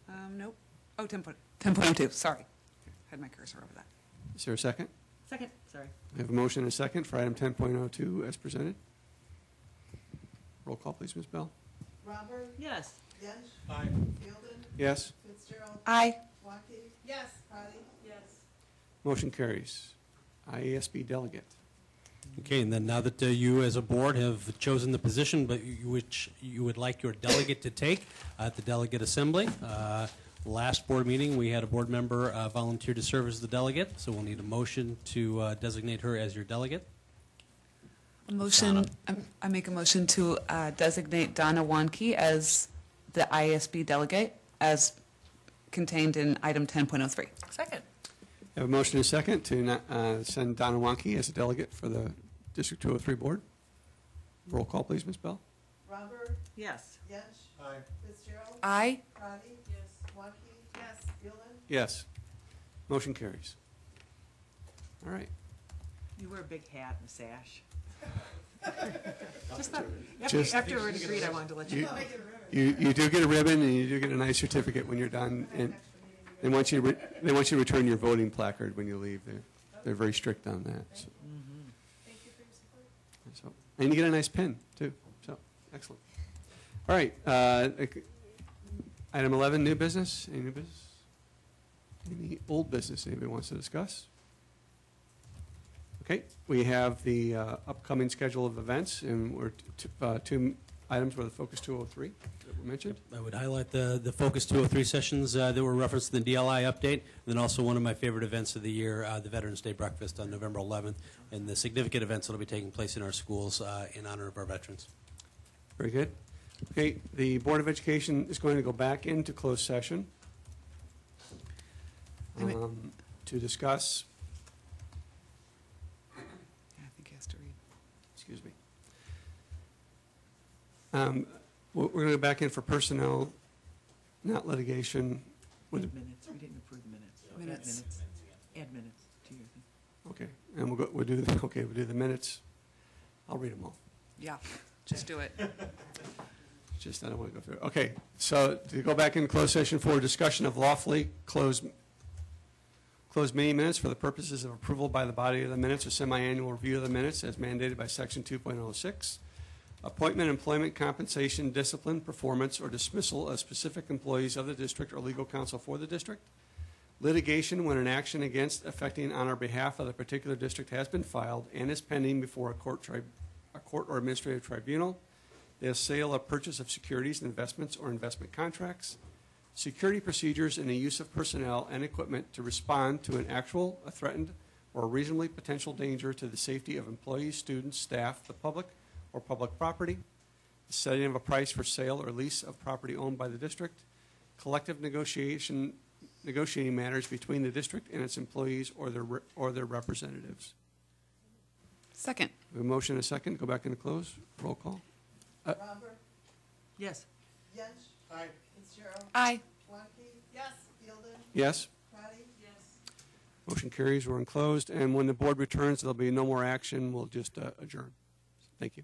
Um, nope. Oh, 10. point- 10.02, sorry. Had my cursor over that. Is there a second? Second, sorry. We have a motion and a second for item 10.02 as presented. Roll call, please, Ms. Bell. Robert, Yes. Jaensch? Aye. Fielden? Yes. Fitzgerald? Aye. Wandke? Yes. Crotty? Yes. Motion carries. IASB delegate. Okay, and then now that uh, you as a board have chosen the position but you- which you would like your delegate to take at the delegate assembly, uh, last board meeting, we had a board member uh, volunteer to serve as the delegate, so we'll need a motion to uh, designate her as your delegate. A motion, I- I make a motion to uh, designate Donna Wandke as the ISB delegate as contained in item 10.03. Second. We have a motion and a second to uh, send Donna Wandke as a delegate for the District 203 board. Roll call, please, Ms. Bell. Romberg? Yes. Jaensch? Aye. Fitzgerald? Aye. Crotty? Yes. Wandke? Yes. Fielden? Yes. Motion carries. All right. You wear a big hat and a sash. Just thought, after, Just- after we're agreed, I wanted to let you You- know. You, you do get a ribbon and you do get a nice certificate when you're done. And they want you, to re- they want you to return your voting placard when you leave. They're, they're very strict on that. so. So, and you get a nice pin too. So excellent. All right. Uh, item 11, new business. Any new business? Any old business anybody wants to discuss? Okay. We have the uh, upcoming schedule of events, and we're uh, two items were the Focus 203 that were mentioned. I would highlight the, the Focus 203 sessions uh, that were referenced in the DLI update, and then also one of my favorite events of the year, uh, the Veterans Day Breakfast on November 11th, and the significant events that will be taking place in our schools uh, in honor of our veterans. Very good. Okay, the Board of Education is going to go back into closed session um, to discuss, I think he has to read. excuse me. Um, We're going to go back in for personnel, not litigation. Would- Minutes, we didn't approve minutes. Add Minutes. Add minutes to your thing. Okay, and we'll go, we'll do, the- okay, we'll do the minutes. I'll read them all. Yeah, just do it. Just, I don't want to go through. it. Okay, so to go back in closed session for discussion of lawfully closed, closed meeting minutes for the purposes of approval by the body of the minutes or semi-annual review of the minutes as mandated by section 2.06. Appointment, employment, compensation, discipline, performance, or dismissal of specific employees of the district or legal counsel for the district. Litigation when an action against affecting on our behalf of the particular district has been filed and is pending before a court tri- a court or administrative tribunal. The sale or purchase of securities, and investments, or investment contracts. Security procedures and the use of personnel and equipment to respond to an actual, a threatened, or reasonably potential danger to the safety of employees, students, staff, the public, or public property. The setting of a price for sale or lease of property owned by the district. Collective negotiation, negotiating matters between the district and its employees or their, re- or their representatives. Second. We have a motion and a second. Go back into close. Roll call. Uh, Romberg, Yes. Jaensch. Aye. Fitzgerald. Aye. Chouwaki. Yes. Fielden. Yes? Patty. Yes. Motion carries. We're enclosed. And when the board returns, there'll be no more action. We'll just uh, adjourn. Thank you.